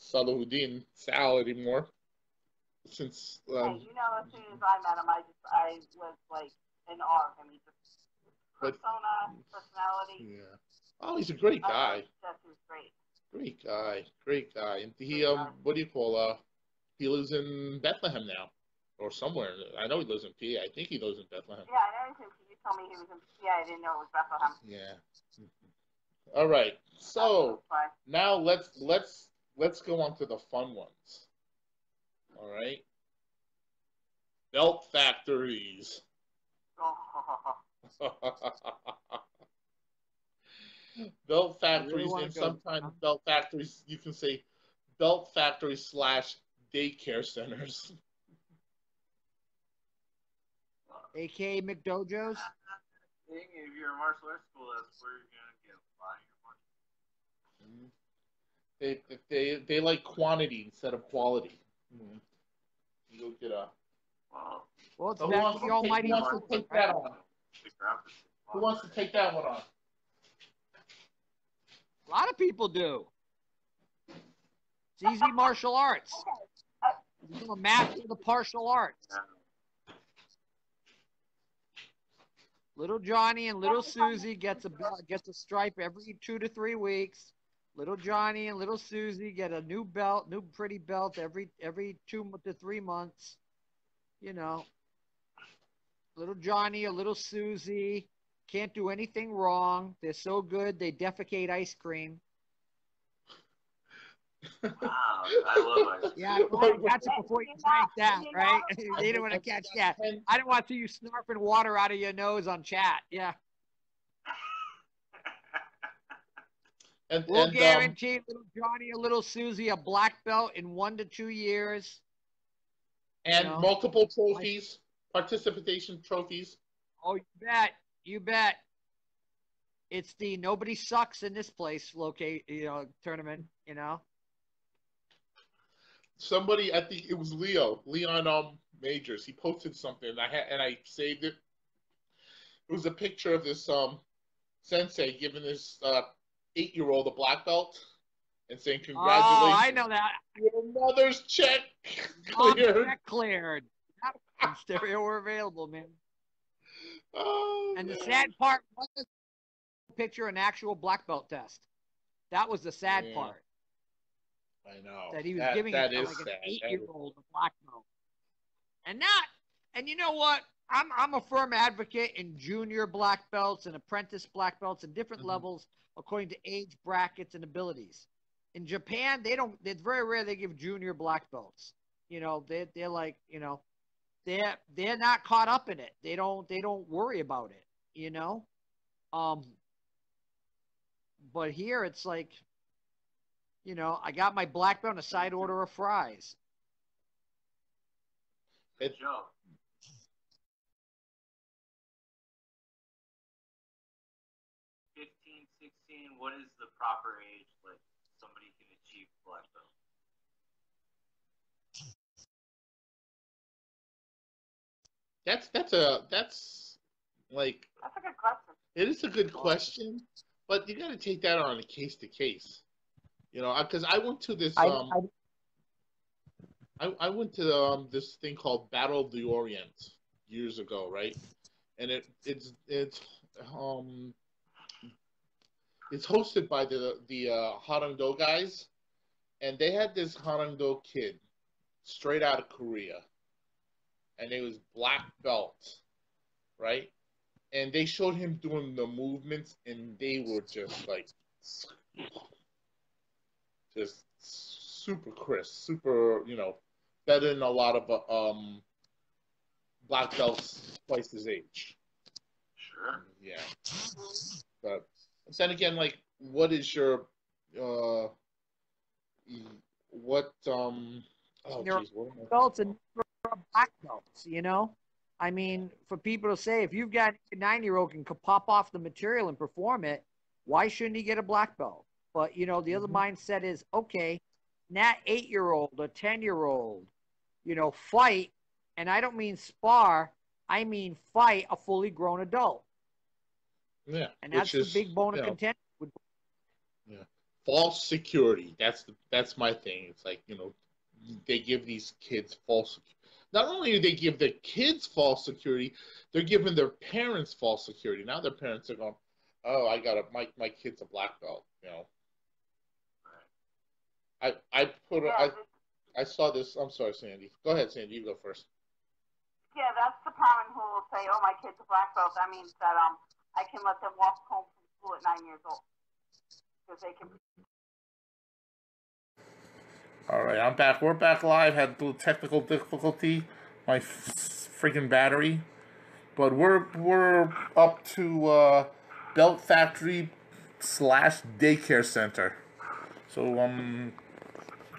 Salahuddin Sal anymore. Since um, hey, you know, as soon as I met him, I just I was like in awe of him. He just But- persona, personality. yeah. Oh, he's a great I guy. Jesse's great. Great guy, great guy. And he um, what do you call uh, he lives in Bethlehem now, or somewhere. I know he lives in PA. I think he lives in Bethlehem. Yeah, I know him because you told me he was in. Yeah, I didn't know it was Bethlehem. Yeah. All right. So now let's let's let's go on to the fun ones. All right. Belt factories. *laughs* Belt factories wanna and sometimes belt factories you can say belt factories slash daycare centers. AKA McDojos. Thing, if you're a martial arts school, that's where you're gonna get a lot of your money. They they they like quantity instead of quality. Mhm. You go get a. Well, Well, it's Who back wants to to the take- almighty. who wants to take that on? Who wants to take that one on? A lot of people do. It's easy martial arts. Become a master of the partial arts. Little Johnny and little Susie gets a gets a stripe every two to three weeks. Little Johnny and little Susie get a new belt, new pretty belt every every two to three months. You know, little Johnny or little Susie can't do anything wrong. They're so good they defecate ice cream. Wow, I love ice cream. *laughs* Yeah, I wanted to catch it before you drank that, *laughs* right? you didn't want to catch that. I didn't want to see you snarfing water out of your nose on chat. Yeah. *laughs* and, We'll and um, guarantee little Johnny a little Susie a black belt in one to two years. and know. multiple trophies, participation trophies. Oh, you bet. You bet. It's the nobody sucks in this place locate, you know, tournament, you know. Somebody I think it was Leo Leon um Majors. He posted something and I had and I saved it. It was a picture of this um sensei giving this uh, eight year old a black belt and saying congratulations. Oh, I know that. Your mother's check *laughs* cleared. check cleared. Yep, stereo were available, man. Oh, And the sad part was the picture an actual black belt test. That was the sad Yeah. part I know that he was that, giving that it to like sad. an eight-year-old a black belt. And not and you know what? I'm I'm a firm advocate in junior black belts and apprentice black belts and different Mhm. levels according to age brackets and abilities. In Japan, they don't it's very rare they give junior black belts. You know, they they're like, you know, they're they're not caught up in it. They don't they don't worry about it, you know? Um but here it's like you know, I got my black belt and a side order of fries. It- Joe. Fifteen, sixteen. What is the proper age like somebody can achieve black belt? That's that's a that's like That's a good question. it is a good question, but you got to take that on a case to case. You know, because I went to this I, um I, I, I went to um this thing called Battle of the Orient years ago, right? And it it's it's um it's hosted by the the uh, Hwarangdo guys, and they had this Hwarangdo kid straight out of Korea, and it was black belt, right? And they showed him doing the movements, and they were just like just super crisp, super you know better than a lot of uh, um black belts twice his age. Sure. Yeah, but then again, like, what is your uh, what um? Oh, Your- geez, what am I- belts and black belts, you know? I mean, for people to say if you've got a nine year old can co- pop off the material and perform it, why shouldn't he get a black belt? But you know, the other Mhm. mindset is okay, that eight year old or ten year old, you know, fight, and I don't mean spar, I mean fight a fully grown adult. yeah, And that's is, the big bone you of know, contention. with- false security. That's the that's my thing. It's like you know, they give these kids false. Not only do they give their kids false security, they're giving their parents false security. Now their parents are going, "Oh, I got a my my kid's a black belt." You know, I I put a, Yeah, I I saw this. I'm sorry, Sandy. Go ahead, Sandy. You go first. yeah, that's the parent who will say, "Oh, my kid's a black belt." That means that um, I can let them walk home from school at nine years old because they can. All right, I'm back. We're back live. Had a little technical difficulty, my f- freaking battery, but we're we're up to uh, Belt Factory slash daycare center. So um,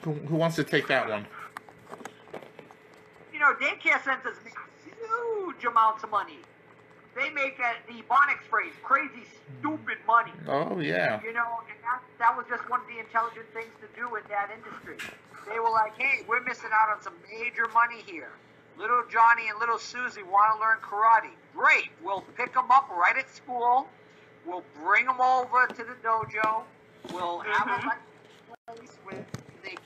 who, who wants to take that one? You know, daycare centers make huge amounts of money. They make uh, the Bonix phrase crazy, stupid money. Oh yeah, You know, and that, that was just one of the intelligent things to do in that industry. They were like, hey, we're missing out on some major money here. Little Johnny and little Susie want to learn karate. Great. We'll pick them up right at school. We'll bring them over to the dojo. We'll have Mhm. them at a place where they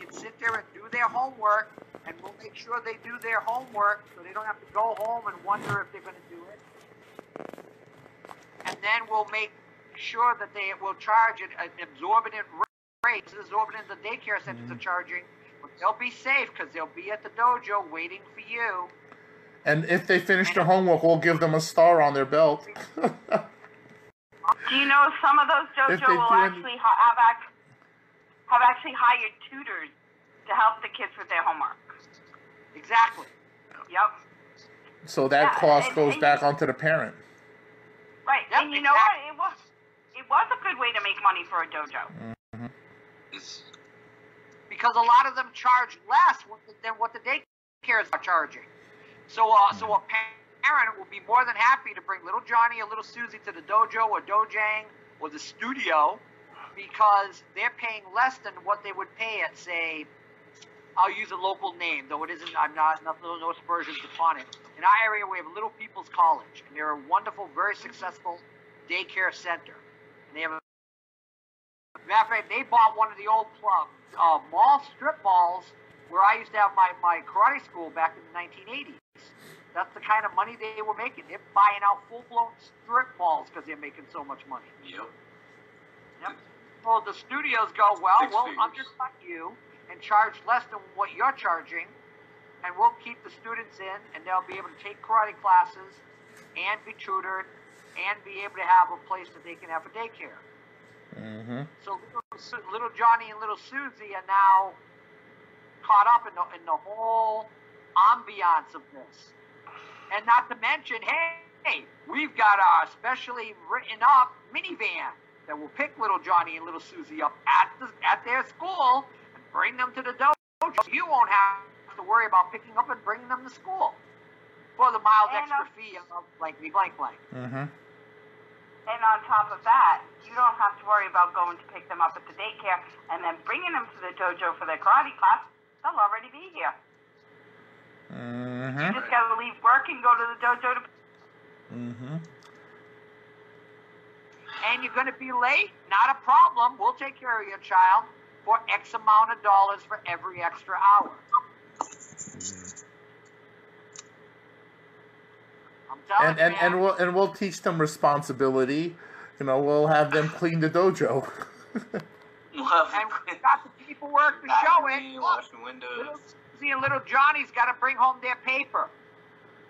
can sit there and do their homework, and we'll make sure they do their homework so they don't have to go home and wonder if they're going to do it. And then we'll make sure that they will charge an, an exorbitant rate. This is exorbitant the daycare centers are mm-hmm. charging. But they'll be safe because they'll be at the dojo waiting for you. and if they finish their homework, we'll give them a star on their belt. *laughs* Do you know some of those dojo will do any- actually have have actually hired tutors to help the kids with their homework? Exactly. Yep. so that Yeah, cost and- goes and- back onto the parent. Right. Yep, and you know what? It was it was a good way to make money for a dojo. Is Because a lot of them charge less than what the daycares are charging. So, uh, so a parent will be more than happy to bring little Johnny or little Susie to the dojo or dojang or the studio because they're paying less than what they would pay at, say, I'll use a local name, though it isn't. I'm not no, no aspersions upon it. In our area, we have Little People's College, and they're a wonderful, very successful daycare center. And they have a matter of fact, they bought one of the old uh, uh, mall strip malls where I used to have my, my karate school back in the 1980s. That's the kind of money they were making. They're buying out full blown strip malls because they're making so much money. Yep. Yep. Well, the studios go, well, Six we'll figures. undercut you and charge less than what you're charging, and we'll keep the students in, and they'll be able to take karate classes and be tutored and be able to have a place that they can have a daycare. Mm-hmm. So little, little Johnny and little Susie are now caught up in the in the whole ambiance of this, and not to mention, hey, hey, we've got our specially written up minivan that will pick little Johnny and little Susie up at the at their school bring them to the dojo. You won't have to worry about picking up and bringing them to school for the mild And, extra uh, fee of blankety blank blank. Mm-hmm. And on top of that, you don't have to worry about going to pick them up at the daycare and then bringing them to the dojo for their karate class. They'll already be here. Mm-hmm. You just gotta leave work and go to the dojo to. Mm-hmm. and you're going to be late, not a problem. We'll take care of your child for X amount of dollars for every extra hour. I'm telling And you, and man. and we'll and we'll teach them responsibility. You know, we'll have them clean the dojo. *laughs* We'll have and we've got the paperwork to show it. me Look, washing little windows. Susie and little Johnny's got to bring home their paper,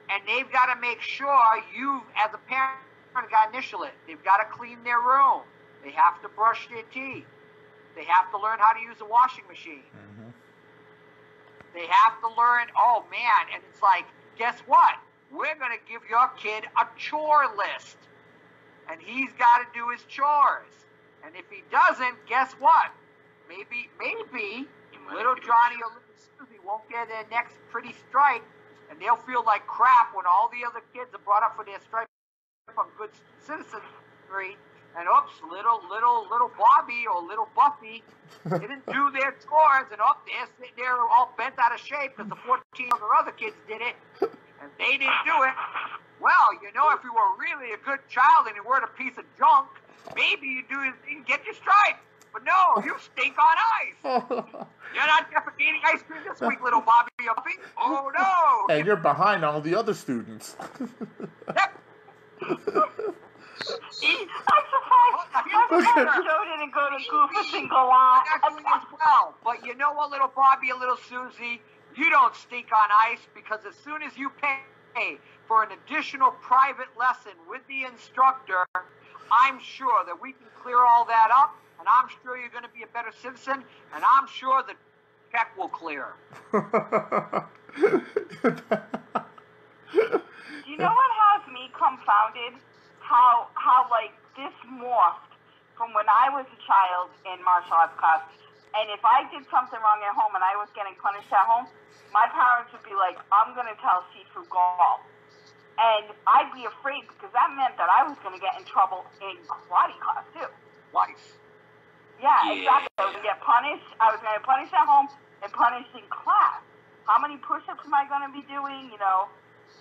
and they've got to make sure you, as a parent, got to initial it. They've got to clean their room. They have to brush their teeth. They have to learn how to use a washing machine. Mhm. They have to learn. Oh man, and it's like, guess what? We're gonna give your kid a chore list, and he's got to do his chores. And if he doesn't, guess what? Maybe, maybe little Johnny or little Susie won't get their next pretty stripe, and they'll feel like crap when all the other kids are brought up for their stripe on good citizenry. And oops, little little little Bobby or little Buffy *laughs* didn't do their chores, and up they're sitting there all bent out of shape because the 14 other other kids did it, and they didn't do it. Well, you know, if you were really a good child and you weren't a piece of junk, maybe you do can get your stripes. But no, you stink on ice. *laughs* You're not defecating ice cream this week, little Bobby Buffy. Oh no! and you're behind all the other students. *laughs* Yep. I'm surprised. I'm surprised Joe didn't go to Goofus and go on. Doing as well. But you know what, little Bobby and little Susie? You don't stink on ice because as soon as you pay for an additional private lesson with the instructor, I'm sure that we can clear all that up, and I'm sure you're going to be a better citizen, and I'm sure the check will clear. *laughs* You know what has me confounded? How how like this morphed from when I was a child in martial arts class, and if I did something wrong at home and I was getting punished at home, my parents would be like, "I'm gonna tell Sifu Gall," and I'd be afraid because that meant that I was gonna get in trouble in karate class too. Twice. Yeah, Yeah. exactly. I was gonna get punished. I was gonna get punished at home and punished in class. How many push-ups am I gonna be doing? You know,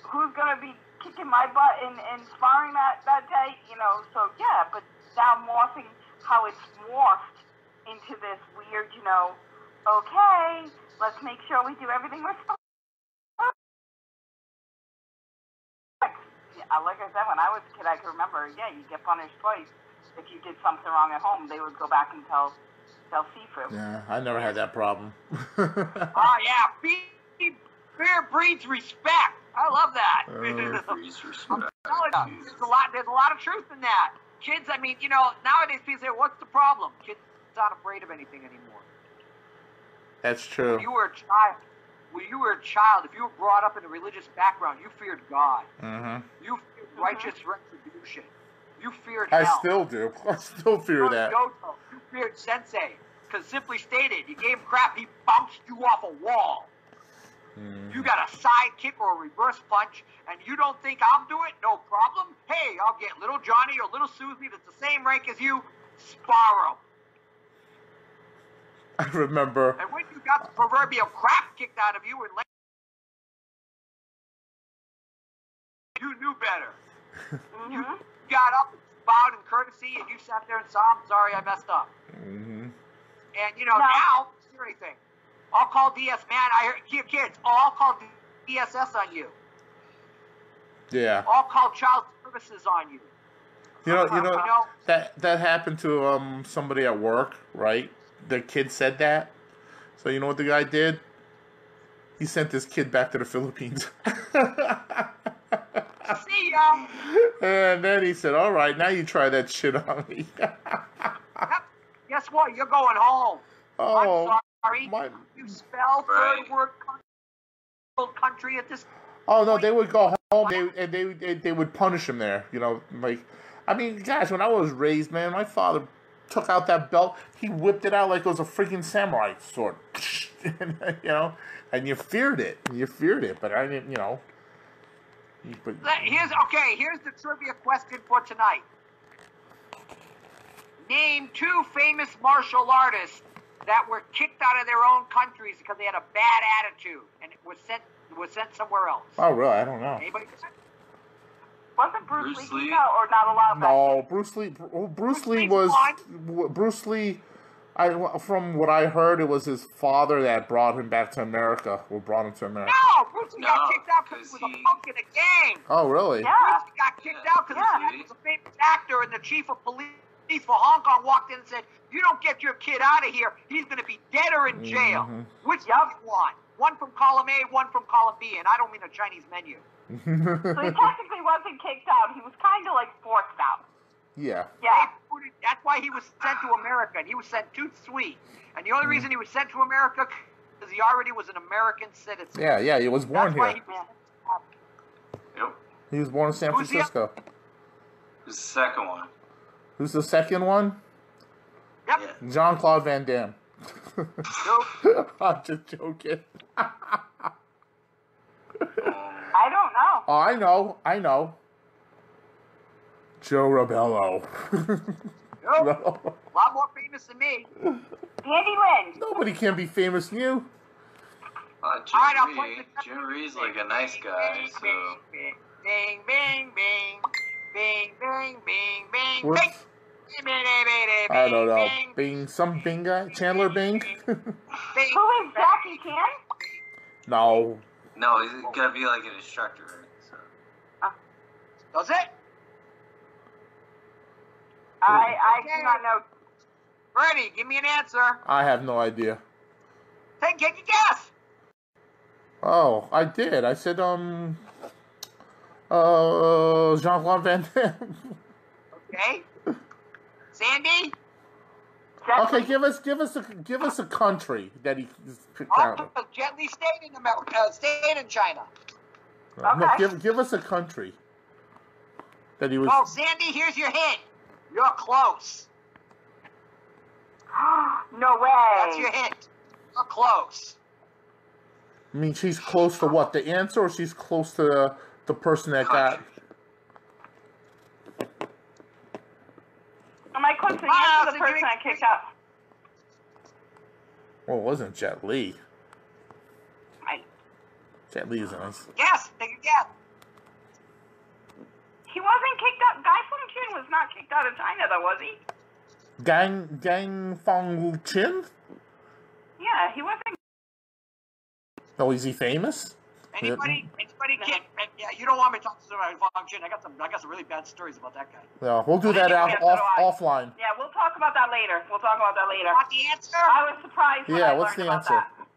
who's gonna be kicking my butt in, in sparring that that day? You know, so yeah. But now morphing, how it's morphed into this weird, you know, okay, let's make sure we do everything we're supposed. to. Yeah, like I said, when I was a kid, I could remember. Yeah, you get punished twice if you did something wrong at home. They would go back and tell tell Sifu. yeah, I never had that problem. *laughs* Oh yeah, fear, fear breeds respect. I love that. Uh, Freeze *laughs* I'm respect. telling you, there's a lot. There's a lot of truth in that. Kids, I mean, you know, nowadays people say, "What's the problem?" Kids aren't afraid of anything anymore. That's true. When you were a child, when you were a child, if you were brought up in a religious background, you feared God. Mm-hmm. You feared righteous retribution. You feared I hell. still do. *laughs* I still fear You that. Yoto. You feared Sensei. Because simply stated, you gave him crap, he bounced you off a wall. Mhm. You got a side kick or a reverse punch, and you don't think I'll do it? No problem. Hey, I'll get little Johnny or little Susie that's the same rank as you, spar 'em. *laughs* I remember. And when you got the proverbial crap kicked out of you and you knew better. *laughs* You got up, bowed in courtesy, and you sat there and saw, I'm sorry, I messed up. hmm And you know, No. now, hear anything. I'll call DS, man, I heard, here, kids, I'll call DSS on you. Yeah. I'll call child services on you. You know, you You know that that happened to um somebody at work, right? The kid said that. So you know what the guy did? He sent this kid back to the Philippines. see ya. *laughs* and then he said, "All right, now you try that shit on me." *laughs* Guess what? You're going home. oh, sorry. my. You spell third word country, country at this. Oh no, they would go home. They and they, they they would punish him there. You know, like I mean, guys, when I was raised, man, my father took out that belt. He whipped it out like it was a freaking samurai sword. *laughs* you know, and you feared it. You feared it, but I didn't. You know. But, Here's okay. Here's the trivia question for tonight. Name two famous martial artists that were kicked out of their own countries because they had a bad attitude and it was sent was sent somewhere else. oh, really? I don't know. Anybody? Wasn't Bruce, Bruce Lee Lee? kicked or not allowed back? No, Bruce Lee. Bru- Bruce Lee was one. w- Bruce Lee. I from what I heard, it was his father that brought him back to America. Or brought him to America. No, Bruce Lee got kicked out because he was 'cause a punk in a gang. Oh, really? Yeah. Bruce Lee got kicked out because Yeah. he was a famous actor, and the chief of police for Hong Kong walked in and said, "You don't get your kid out of here. He's going to be dead or in jail." Mhm. Which do you want? One from column A, one from column B, and I don't mean a Chinese menu. *laughs* So he technically wasn't kicked out. He was kind of like forced out. yeah. Yeah. They put it- That's why he was sent to America, and he was sent too sweet. And the only Mm. reason he was sent to America because he already was an American citizen. Yeah, yeah. He was born That's why here. he was Yeah. Yep. He was born in San Who's Francisco. Who's the second one? Who's the second one? Yep. Jean Claude Van Damme. Nope. *laughs* I'm just joking. Um, I don't know. Oh, I know, I know. Joe Rabello. Nope. A lot more famous than me. Andy Lynn. Nobody can be famous than you. uh, Jim All right, I'll Reed. play the- Jim Reed's like a nice guy, so. Bing, bing, bing, bing, bing, bing, bing, bing, What's, bing, bing, bing, bing, I don't know. bing, Bing, some Bing guy? Chandler Bing? bing, Who is Jackie Chan? no. No, he's gotta be like an instructor, right? So. Does it? I I do not know. Freddie, give me an answer. I have no idea. Take, take a guess. Oh, I did. I said, um, uh, Jean Claude Van Damme. Okay. Sandy? okay, give us, give us a, give us a country that he picked out. Oh, Li stayed in America, uh, stayed in China. No, Okay. give, give us a country that he was. Well, Sandy, here's your hint. You're close. *gasps* no way. That's your hint. You're close. I mean, she's close to what? The answer, or she's close to the, the person that got. Am I close to the ah, Wow, the so you person I kicked out? Well, it wasn't Jet Li. I, Jet Li is nice. guess. Take a guess. He wasn't kicked out. Guy Feng Chin was not kicked out of China, though, was he? Gang Gang Fong Chin? Yeah, he wasn't. Oh, is he famous? Anybody? Anybody? Kid? Yeah, you don't want me to talk to somebody function. I got some. I got some really bad stories about that guy. Yeah, we'll do that Yeah, out, so off, offline. Yeah, we'll talk about that later. We'll talk about that later. Want the answer? I was surprised. Yeah, I what's learned the about answer? That.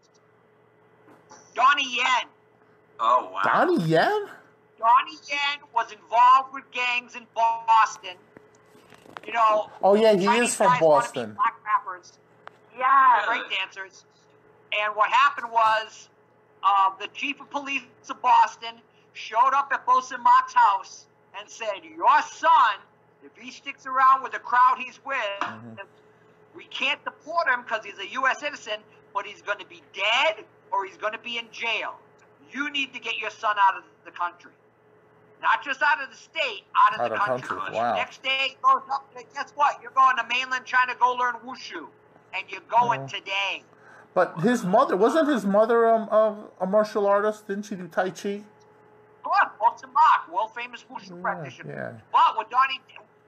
Donnie Yen. Oh wow. Donnie Yen? Donnie Yen was involved with gangs in Boston. You know. Oh, yeah, he Chinese is from guys wanna be Boston. Black rappers. Yeah. break dancers. And what happened was uh, the chief of police of Boston showed up at Bow-sim Mark's house and said, Your son, if he sticks around with the crowd he's with, Mhm. we can't deport him because he's a U.S. citizen, but he's going to be dead or he's going to be in jail. You need to get your son out of the country. Not just out of the state, out of Out the of country. country, wow. Next day, goes up, and guess what? You're going to mainland China, to go learn wushu. and you're going Oh. today. But his mother wasn't his mother um a, a martial artist? Didn't she do Tai Chi? Go on, Wilson Mark, world famous wushu Yeah, practitioner. yeah. But what Donnie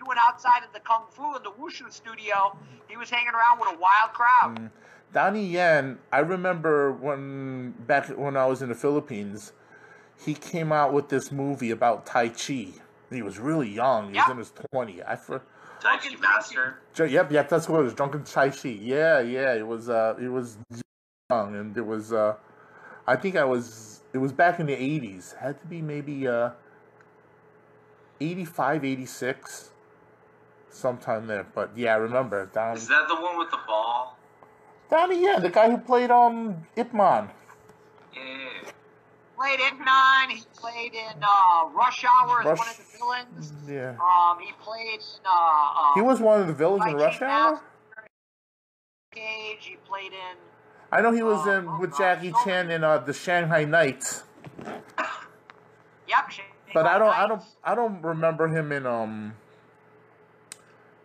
doing outside of the kung fu in the wushu studio, he was hanging around with a wild crowd. Mm. Donnie Yen, I remember when back when I was in the Philippines, he came out with this movie about Tai Chi. He was really young. He was in his 20s. I for, Tai Chi Master. Ju- Yep, yep, that's what it was. Drunken Tai Chi. Yeah, yeah. It was uh it was young and it was uh I think I was it was back in the eighties. Had to be maybe uh 85, 86. Sometime there. But yeah, I remember. Don Is that the one with the ball? Donnie yeah, the guy who played um Ip Man. Yeah. Played Ip Man, he played in uh, Rush Hour as Rush- one of the villains. Yeah. Um, he played in uh, He was one of the villains in Rush Hour? Cage. He played in. I know he was Oh, in with God. Jackie Chan in uh, the Shanghai Knights. Yep. Shanghai But I don't I don't I don't remember him in um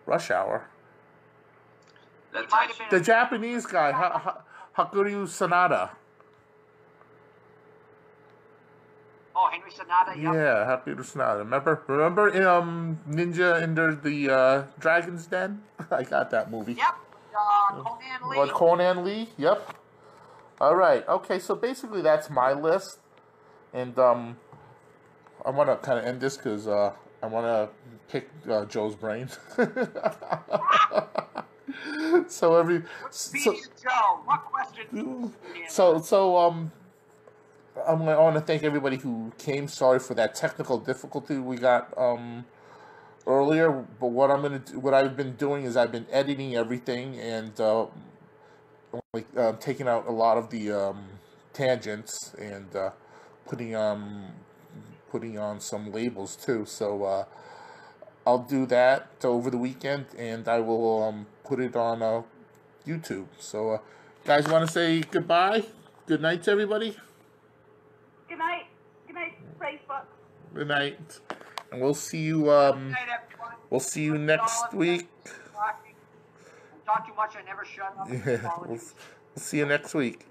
Rush Hour. That He Tai might have Chi. The Japanese guy, ha- ha- Hiroyuki Sanada. Oh, Henry Sonata. Yep. Yeah, Hiroyuki Sanada. Remember? Remember in um Ninja Under the uh, Dragon's Den? *laughs* I got that movie. Yep. Uh, Conan Lee. What Conan Lee? Yep. All right. Okay. So basically, that's my list, and um, I want to kind of end this because uh, I want to pick uh, Joe's brain. *laughs* so every so, Joe. What question? so so um. I'm I want to thank everybody who came. Sorry for that technical difficulty we got um, earlier. But what I'm gonna do, what I've been doing is I've been editing everything and uh, like uh, taking out a lot of the um, tangents and uh, putting um putting on some labels too. So uh, I'll do that over the weekend and I will um, put it on uh, YouTube. So uh, guys, want to say goodbye? Good night to everybody. Good night. Good night, Facebook. Good night, and we'll see you. Um, Good night, everyone. we'll see you next week. Talk too much. I never shut up. *laughs* Yeah, we'll, we'll see you next week.